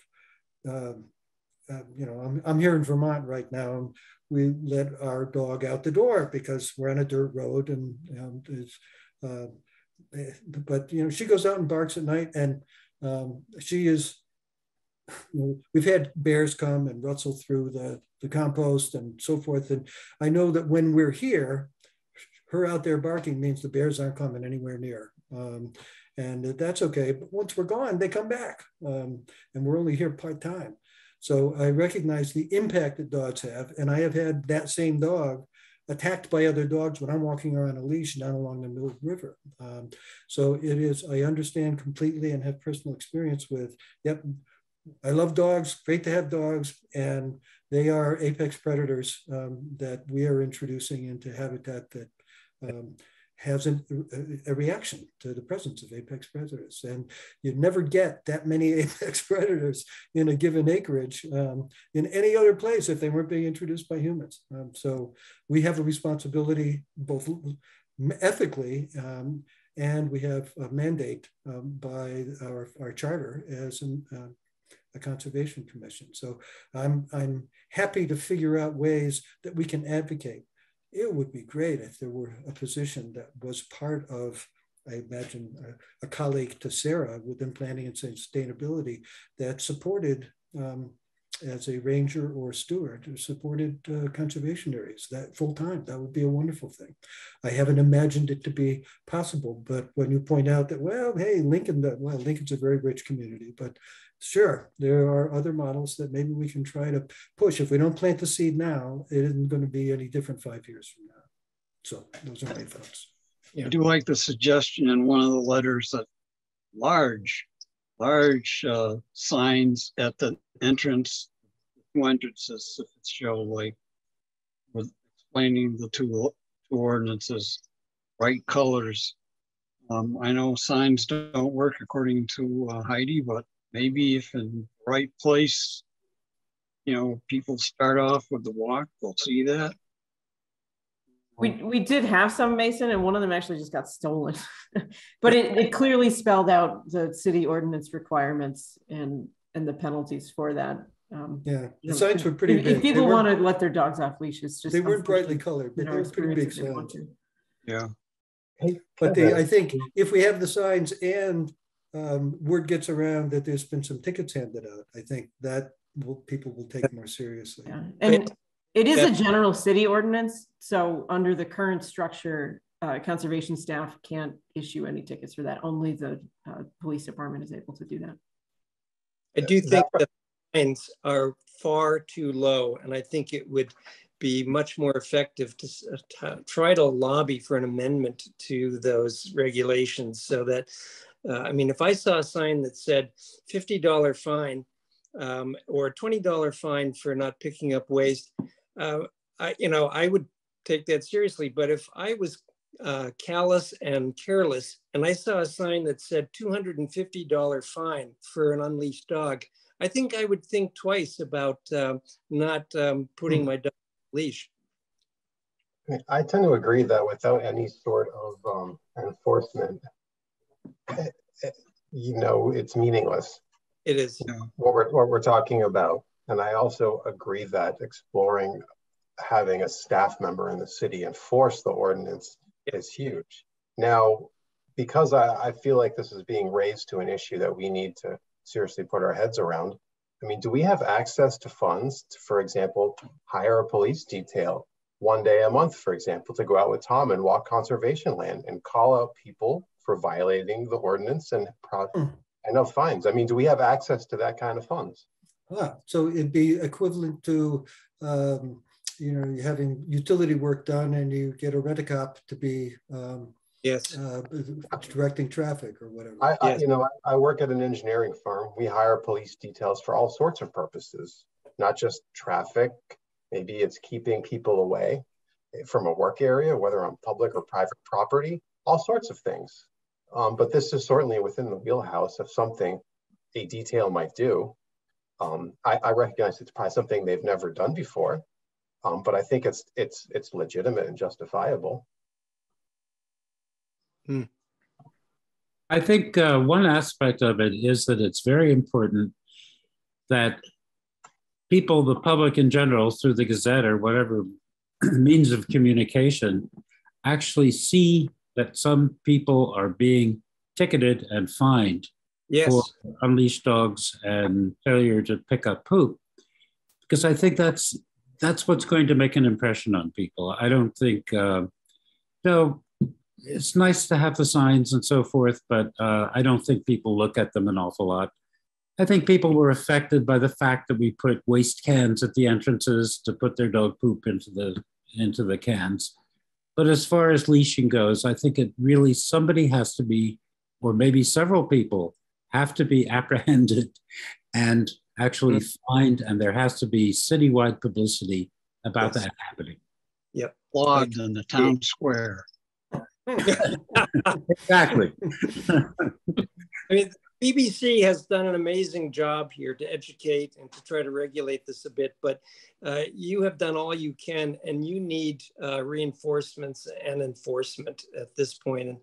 um, uh, you know, I'm, I'm here in Vermont right now. And we let our dog out the door because we're on a dirt road, and, and it's, uh, but you know, she goes out and barks at night, and um, she is you know, we've had bears come and rustle through the, the compost and so forth. And I know that when we're here, her out there barking means the bears aren't coming anywhere near. Um, and that's okay. But once we're gone, they come back. Um, and we're only here part time. So I recognize the impact that dogs have. And I have had that same dog attacked by other dogs when I'm walking around a leash down along the Mill River. Um, so it is, I understand completely and have personal experience with, yep, I love dogs, great to have dogs, and they are apex predators um, that we are introducing into habitat that um, has a, a, reaction to the presence of apex predators. And you never get that many apex predators in a given acreage um, in any other place if they weren't being introduced by humans. Um, so we have a responsibility both ethically um, and we have a mandate um, by our, our charter as an, uh, a conservation commission. So I'm, I'm happy to figure out ways that we can advocate it would be great if there were a position that was part of, I imagine, a, a colleague to Sarah within planning and sustainability that supported um, as a ranger or steward who supported uh, conservation areas that full time. That would be a wonderful thing. I haven't imagined it to be possible, but when you point out that, well, hey, Lincoln, well, Lincoln's a very rich community, but sure, there are other models that maybe we can try to push. If we don't plant the seed now, it isn't going to be any different five years from now. So those are my thoughts. Yeah. I do like the suggestion in one of the letters that large, large uh, signs at the entrance, two entrances, if it's show like with explaining the two, two ordinances, bright colors. Um, I know signs don't work according to uh, Heidi, but maybe if in the right place, you know, people start off with the walk, they'll see that. We, we did have some Mason and one of them actually just got stolen, but it, it clearly spelled out the city ordinance requirements and, and the penalties for that. Um, yeah, the signs were pretty if, big. If people want to let their dogs off leashes, just they weren't brightly colored, but they were pretty big signs. Yeah. But they, I think if we have the signs and um, word gets around that there's been some tickets handed out, I think that will, people will take more seriously. Yeah. And it is a general city ordinance. So under the current structure, uh, conservation staff can't issue any tickets for that. Only the uh, police department is able to do that. I do think the fines are far too low, and I think it would be much more effective to, uh, try to lobby for an amendment to those regulations so that uh, I mean, if I saw a sign that said $50 fine um, or $20 fine for not picking up waste, uh, I, you know, I would take that seriously. But if I was uh, callous and careless and I saw a sign that said $250 fine for an unleashed dog, I think I would think twice about um, not um, putting hmm. my dog on leash. I tend to agree that without any sort of um, enforcement, you know, it's meaningless. It is. What we're, what we're talking about. And I also agree that exploring having a staff member in the city enforce the ordinance is huge. Now, because I, I feel like this is being raised to an issue that we need to seriously put our heads around, I mean, do we have access to funds to, for example, hire a police detail one day a month, for example, to go out with Tom and walk conservation land and call out people for violating the ordinance and pro- mm. enough fines. I mean, do we have access to that kind of funds? Ah, so it'd be equivalent to, um, you know, having utility work done and you get a rent-a-cop to be um, yes uh, directing traffic or whatever. I, I yes. you know, I, I work at an engineering firm. We hire police details for all sorts of purposes, not just traffic. Maybe it's keeping people away from a work area, whether on public or private property, all sorts of things. Um, but this is certainly within the wheelhouse of something a detail might do. Um, I, I, recognize it's probably something they've never done before, um, but I think it's it's it's legitimate and justifiable. Hmm. I think uh, one aspect of it is that it's very important that people, the public in general, through the Gazette or whatever means of communication, actually see that some people are being ticketed and fined yes. for unleashed dogs and failure to pick up poop, because I think that's that's what's going to make an impression on people. I don't think, uh, no, it's nice to have the signs and so forth, but uh, I don't think people look at them an awful lot. I think people were affected by the fact that we put waste cans at the entrances to put their dog poop into the into the cans. But as far as leashing goes, I think it really somebody has to be, or maybe several people have to be apprehended and actually Mm-hmm. fined, and there has to be citywide publicity about Yes. that happening. Yep. Logged in the town square. Exactly. I mean, BBC has done an amazing job here to educate and to try to regulate this a bit, but uh, you have done all you can and you need uh, reinforcements and enforcement at this point. And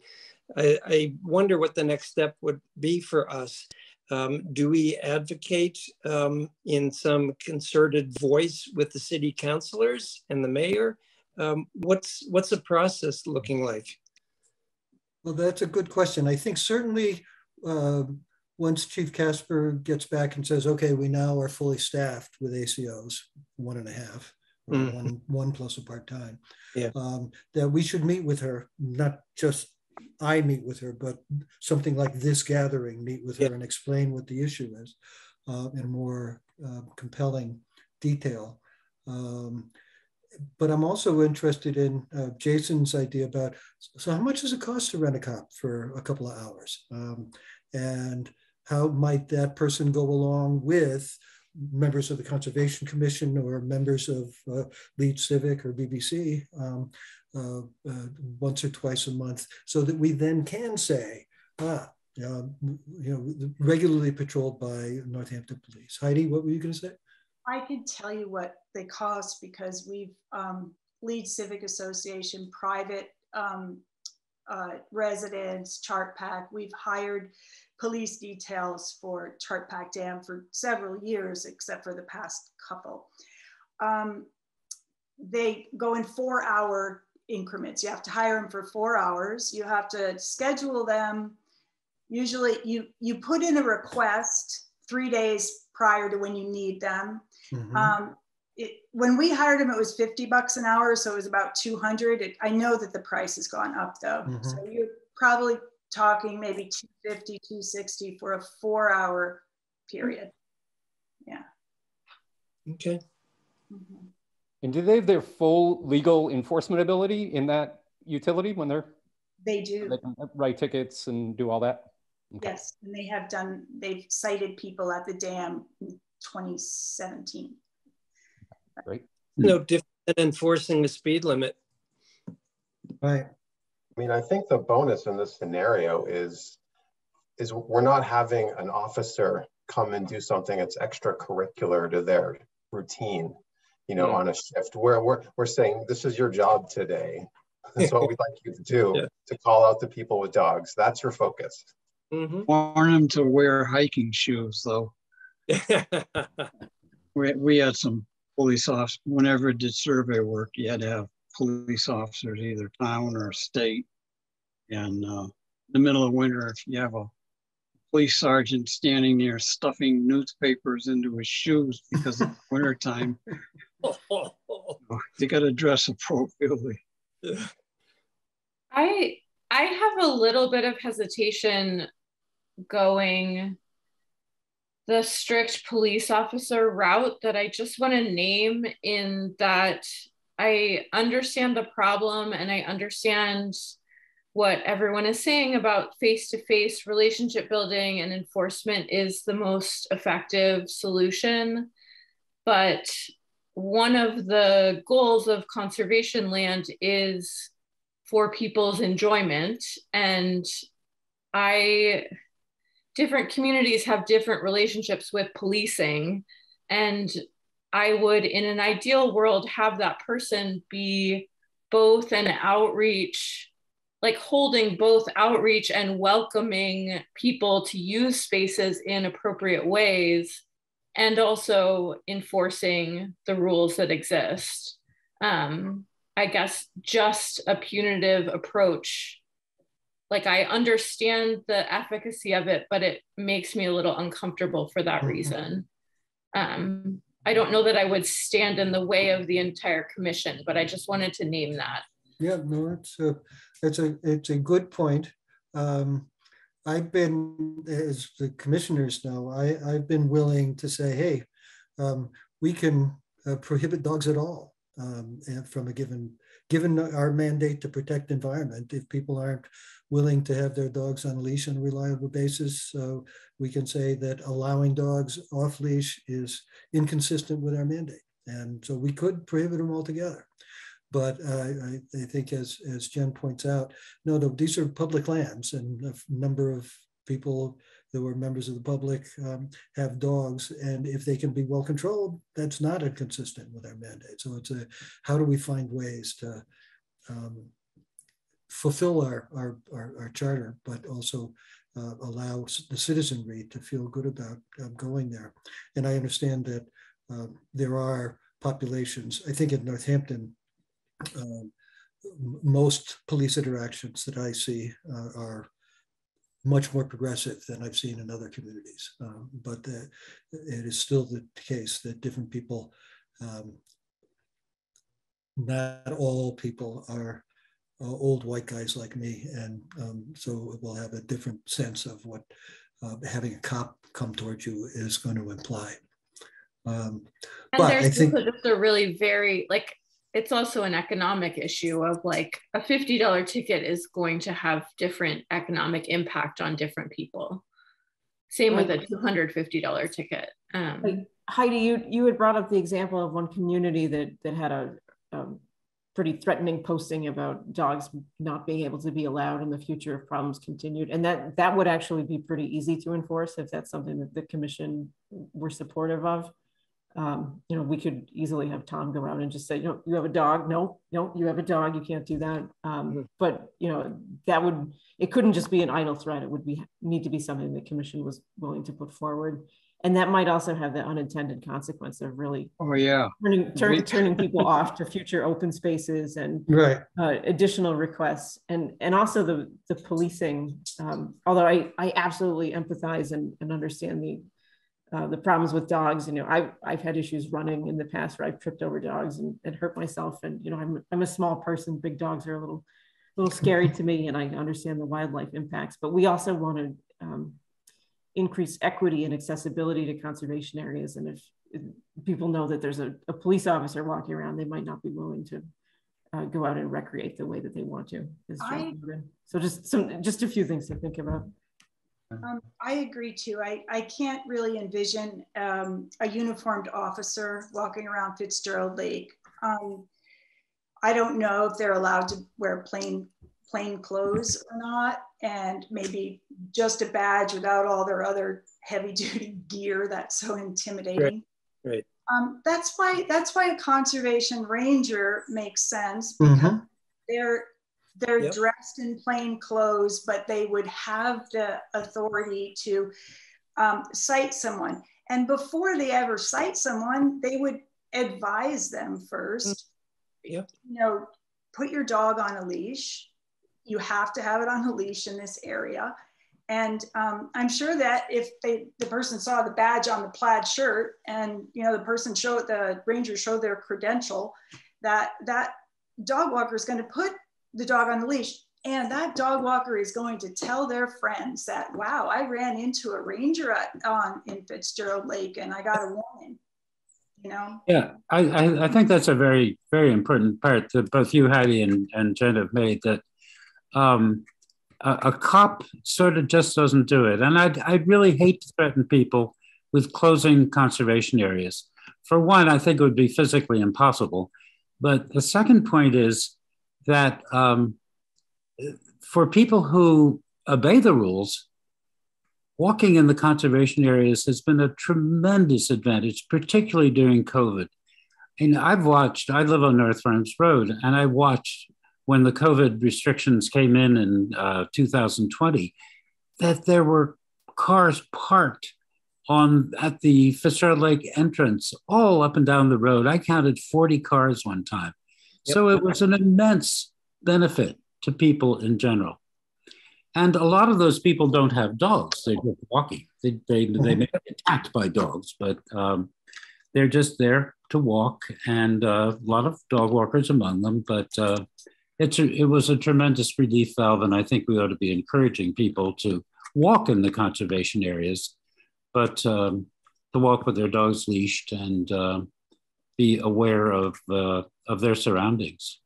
I, I wonder what the next step would be for us. Um, do we advocate um, in some concerted voice with the city councilors and the mayor? Um, what's what's the process looking like? Well, that's a good question. I think certainly um, once Chief Kasper gets back and says, okay, we now are fully staffed with ACOs, one and a half, or Mhm. one, one plus a part-time, Yeah. um, that we should meet with her, not just I meet with her, but something like this gathering, meet with her and explain what the issue is uh, in more uh, compelling detail. Um, but I'm also interested in uh, Jason's idea about so how much does it cost to rent a cop for a couple of hours, um, and how might that person go along with members of the Conservation Commission or members of uh, Leeds Civic or BBC um, once or twice a month, so that we then can say, ah, um, you know, regularly patrolled by Northampton Police. Heidi, what were you going to say? I could tell you what they cost because we've um, Leeds Civic Association, private um, uh, residents, Chartpak. We've hired police details for Chartpak Dam for several years, except for the past couple. Um, they go in four hour increments. You have to hire them for four hours. You have to schedule them. Usually you, you put in a request three days prior to when you need them. Mm-hmm. Um, it, when we hired him, it was 50 bucks an hour. So it was about 200. It, I know that the price has gone up though. Mhm. So you're probably talking maybe 250, 260 for a four hour period. Yeah. Okay. And do they have their full legal enforcement ability in that utility when they're They do. they can write tickets and do all that? Yes. And they have done, they've cited people at the dam in 2017. Great. No different than enforcing the speed limit. Right. I mean, I think the bonus in this scenario is, is we're not having an officer come and do something that's extracurricular to their routine, you know, Yeah. on a shift. Where we're, we're saying, this is your job today. That's what we'd like you to do, Yeah. to call out the people with dogs. That's your focus. Mhm. Warn them to wear hiking shoes, though. We, we had some police officers, whenever it did survey work, you had to have police officers, either town or state. And uh, in the middle of winter, if you have a police sergeant standing there stuffing newspapers into his shoes because it's wintertime, Oh. you got to dress appropriately. I I have a little bit of hesitation going the strict police officer route that I just want to name in that I understand the problem and I understand what everyone is saying about face-to-face relationship building and enforcement is the most effective solution but one of the goals of conservation land is for people's enjoyment. And i different communities have different relationships with policing. And i would in an ideal world have that person be both an outreach like holding both outreach and welcoming people to use spaces in appropriate ways and also enforcing the rules that exist um, I guess just a punitive approach like I understand the efficacy of it, but it makes me a little uncomfortable for that reason. Um, I don't know that I would stand in the way of the entire commission, but I just wanted to name that. Yeah, no, it's a, it's a, it's a good point. Um, I've been, as the commissioners know, I, I've been willing to say, hey, um, we can uh, prohibit dogs at all um, from a given, given our mandate to protect environment. If people aren't willing to have their dogs on a leash on a reliable basis, so we can say that allowing dogs off leash is inconsistent with our mandate. And so we could prohibit them altogether. But I, I, think, as, as Jen points out, no, no, these are public lands, and a number of people that were members of the public um, have dogs, and if they can be well controlled, that's not inconsistent with our mandate. So it's a how do we find ways to um, fulfill our, our, our, our, charter, but also uh, allow the citizenry to feel good about uh, going there. And I understand that um, there are populations, I think in Northampton, um, most police interactions that I see uh, are much more progressive than I've seen in other communities. Um, but it is still the case that different people, um, not all people are uh, old white guys like me. And um, so we'll have a different sense of what uh, having a cop come towards you is going to imply. Um, and but there's I think, just a really very, like, it's also an economic issue of like a $50 ticket is going to have different economic impact on different people. Same with a $250 ticket. Um, Heidi, you, you had brought up the example of one community that, that had a, a pretty threatening posting about dogs not being able to be allowed in the future if problems continued. And that, that would actually be pretty easy to enforce if that's something that the commission were supportive of um, you know, we could easily have Tom go out and just say, you know, you have a dog. No, no, you have a dog. You can't do that. Um, mm-hmm. But you know, that would it couldn't just be an idle threat. It would be need to be something the commission was willing to put forward, and that might also have the unintended consequence of really, oh yeah, turning turn, turning people off to future open spaces and right uh, additional requests, and and also the the policing. Um, although I I absolutely empathize and, and understand the uh, the problems with dogs. You know, I've, I've had issues running in the past where I've tripped over dogs and, and hurt myself. And, you know, I'm, I'm a small person. Big dogs are a little, a little scary to me and I understand the wildlife impacts, but we also want to um, increase equity and accessibility to conservation areas. And if, if people know that there's a, a, police officer walking around, they might not be willing to uh, go out and recreate the way that they want to. I, so just some, just a few things to think about. Um, I agree too. I, I can't really envision um, a uniformed officer walking around Fitzgerald Lake. Um, I don't know if they're allowed to wear plain plain clothes or not, and maybe just a badge without all their other heavy duty gear that's so intimidating. Right. right. Um, that's why that's why a conservation ranger makes sense because mm-hmm. they're they're yep. dressed in plain clothes, but they would have the authority to um, cite someone. And before they ever cite someone, they would advise them first. Yep. You know, put your dog on a leash. You have to have it on a leash in this area. And um, I'm sure that if they, the person saw the badge on the plaid shirt and, you know, the person showed, the ranger showed their credential, that that dog walker is going to put the dog on the leash. And that dog walker is going to tell their friends that, wow, I ran into a ranger at, on in Fitzgerald Lake and I got a warning. You know? Yeah, I, I, think that's a very, very important part that both you, Heidi, and, and Jen have made that um, a, a, cop sort of just doesn't do it. And I I really hate to threaten people with closing conservation areas. For one, I think it would be physically impossible. But the second point is that um, for people who obey the rules, walking in the conservation areas has been a tremendous advantage, particularly during COVID. And I've watched, I live on North Farms Road, and I watched when the COVID restrictions came in in uh, 2020 that there were cars parked on at the Fitzgerald Lake entrance all up and down the road. I counted 40 cars one time. So it was an immense benefit to people in general. And a lot of those people don't have dogs. They're just walking. They, they, they may be attacked by dogs, but um, they're just there to walk. And uh, a lot of dog walkers among them. But uh, it's a, it was a tremendous relief valve. And I think we ought to be encouraging people to walk in the conservation areas, but um, to walk with their dogs leashed and uh, be aware of, uh, of their surroundings.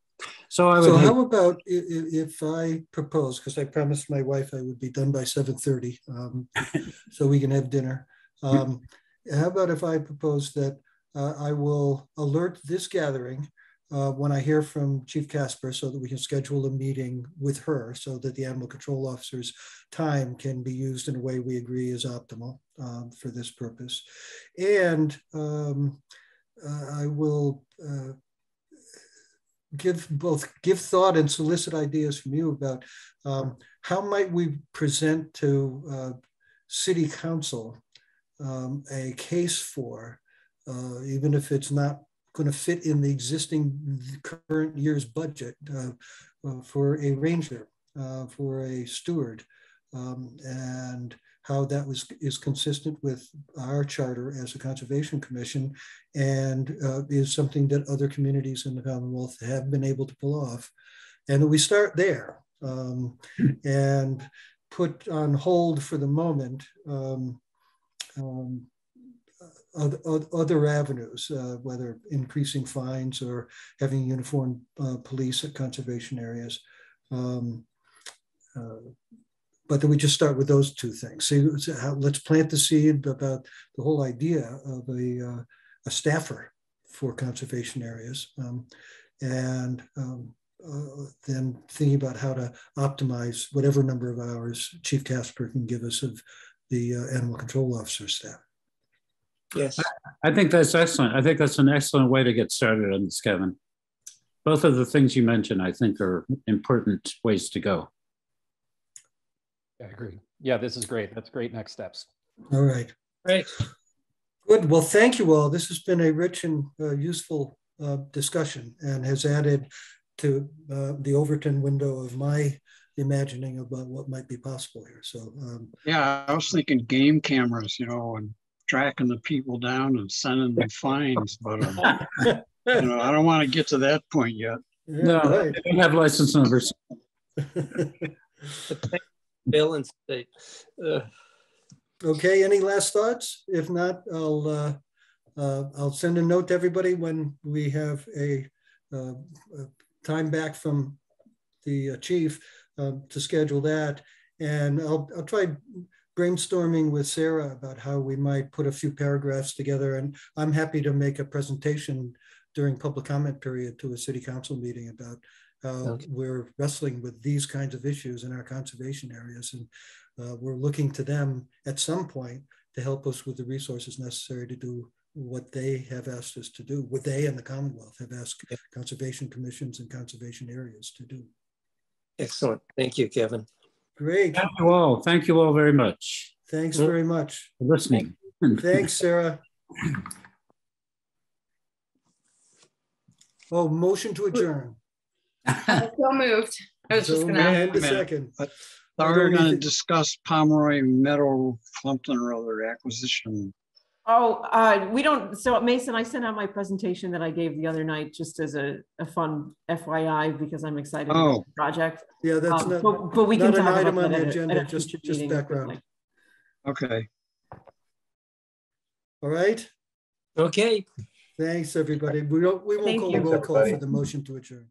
So I would. So how about if, if I propose, because I promised my wife I would be done by seven thirty, um, so we can have dinner. Um, how about if I propose that uh, I will alert this gathering uh, when I hear from Chief Kasper so that we can schedule a meeting with her so that the animal control officer's time can be used in a way we agree is optimal um, for this purpose. And um, uh, I will uh, give both give thought and solicit ideas from you about um, how might we present to uh, city council um, a case for uh, even if it's not going to fit in the existing current year's budget uh, uh for a ranger uh, for a steward um, and how that was is consistent with our charter as a conservation commission and uh, is something that other communities in the Commonwealth have been able to pull off. And we start there um, and put on hold for the moment um, um, other, avenues, uh, whether increasing fines or having uniform uh, police at conservation areas. Um, uh, but then we just start with those two things. See, how, let's plant the seed about the whole idea of a, uh, a staffer for conservation areas. Um, and um, uh, then thinking about how to optimize whatever number of hours Chief Kasper can give us of the uh, animal control officer staff. Yes. I think that's excellent. I think that's an excellent way to get started on this, Kevin. Both of the things you mentioned, I think, are important ways to go. I agree. Yeah, this is great. That's great next steps. All right. Great. Good. Well, thank you all. This has been a rich and uh, useful uh, discussion and has added to uh, the Overton window of my imagining about what might be possible here. So, um, yeah, I was thinking game cameras, you know, and tracking the people down and sending them fines, but um, you know, I don't want to get to that point yet. Yeah, no, right. they don't have license numbers. And state. Uh, okay, any last thoughts? If not, I'll uh, uh, I'll send a note to everybody when we have a, uh, a time back from the uh, chief um, to schedule that, and I'll I'll try brainstorming with Sarah about how we might put a few paragraphs together, and I'm happy to make a presentation during public comment period to a city council meeting about uh, okay. We're wrestling with these kinds of issues in our conservation areas, and uh, we're looking to them at some point to help us with the resources necessary to do what they have asked us to do, what they and the Commonwealth have asked yep. conservation commissions and conservation areas to do. Excellent. Thank you, Kevin. Great. Thank you all. Thank you all very much. Thanks very much. For listening. Thanks, Sarah. Oh, motion to adjourn so moved. I was so just gonna. And a second. I thought we were going to discuss Pomeroy Meadow Plumpton or other acquisition. Oh, uh, we don't. So Mason, I sent out my presentation that I gave the other night just as a, a fun FYI because I'm excited oh. about the project. Yeah, that's um, not, but, but we not can an item on the agenda, just, just background. Okay. All right. Okay. Thanks, everybody. We don't, we won't Thank call you. a roll call for the motion to adjourn.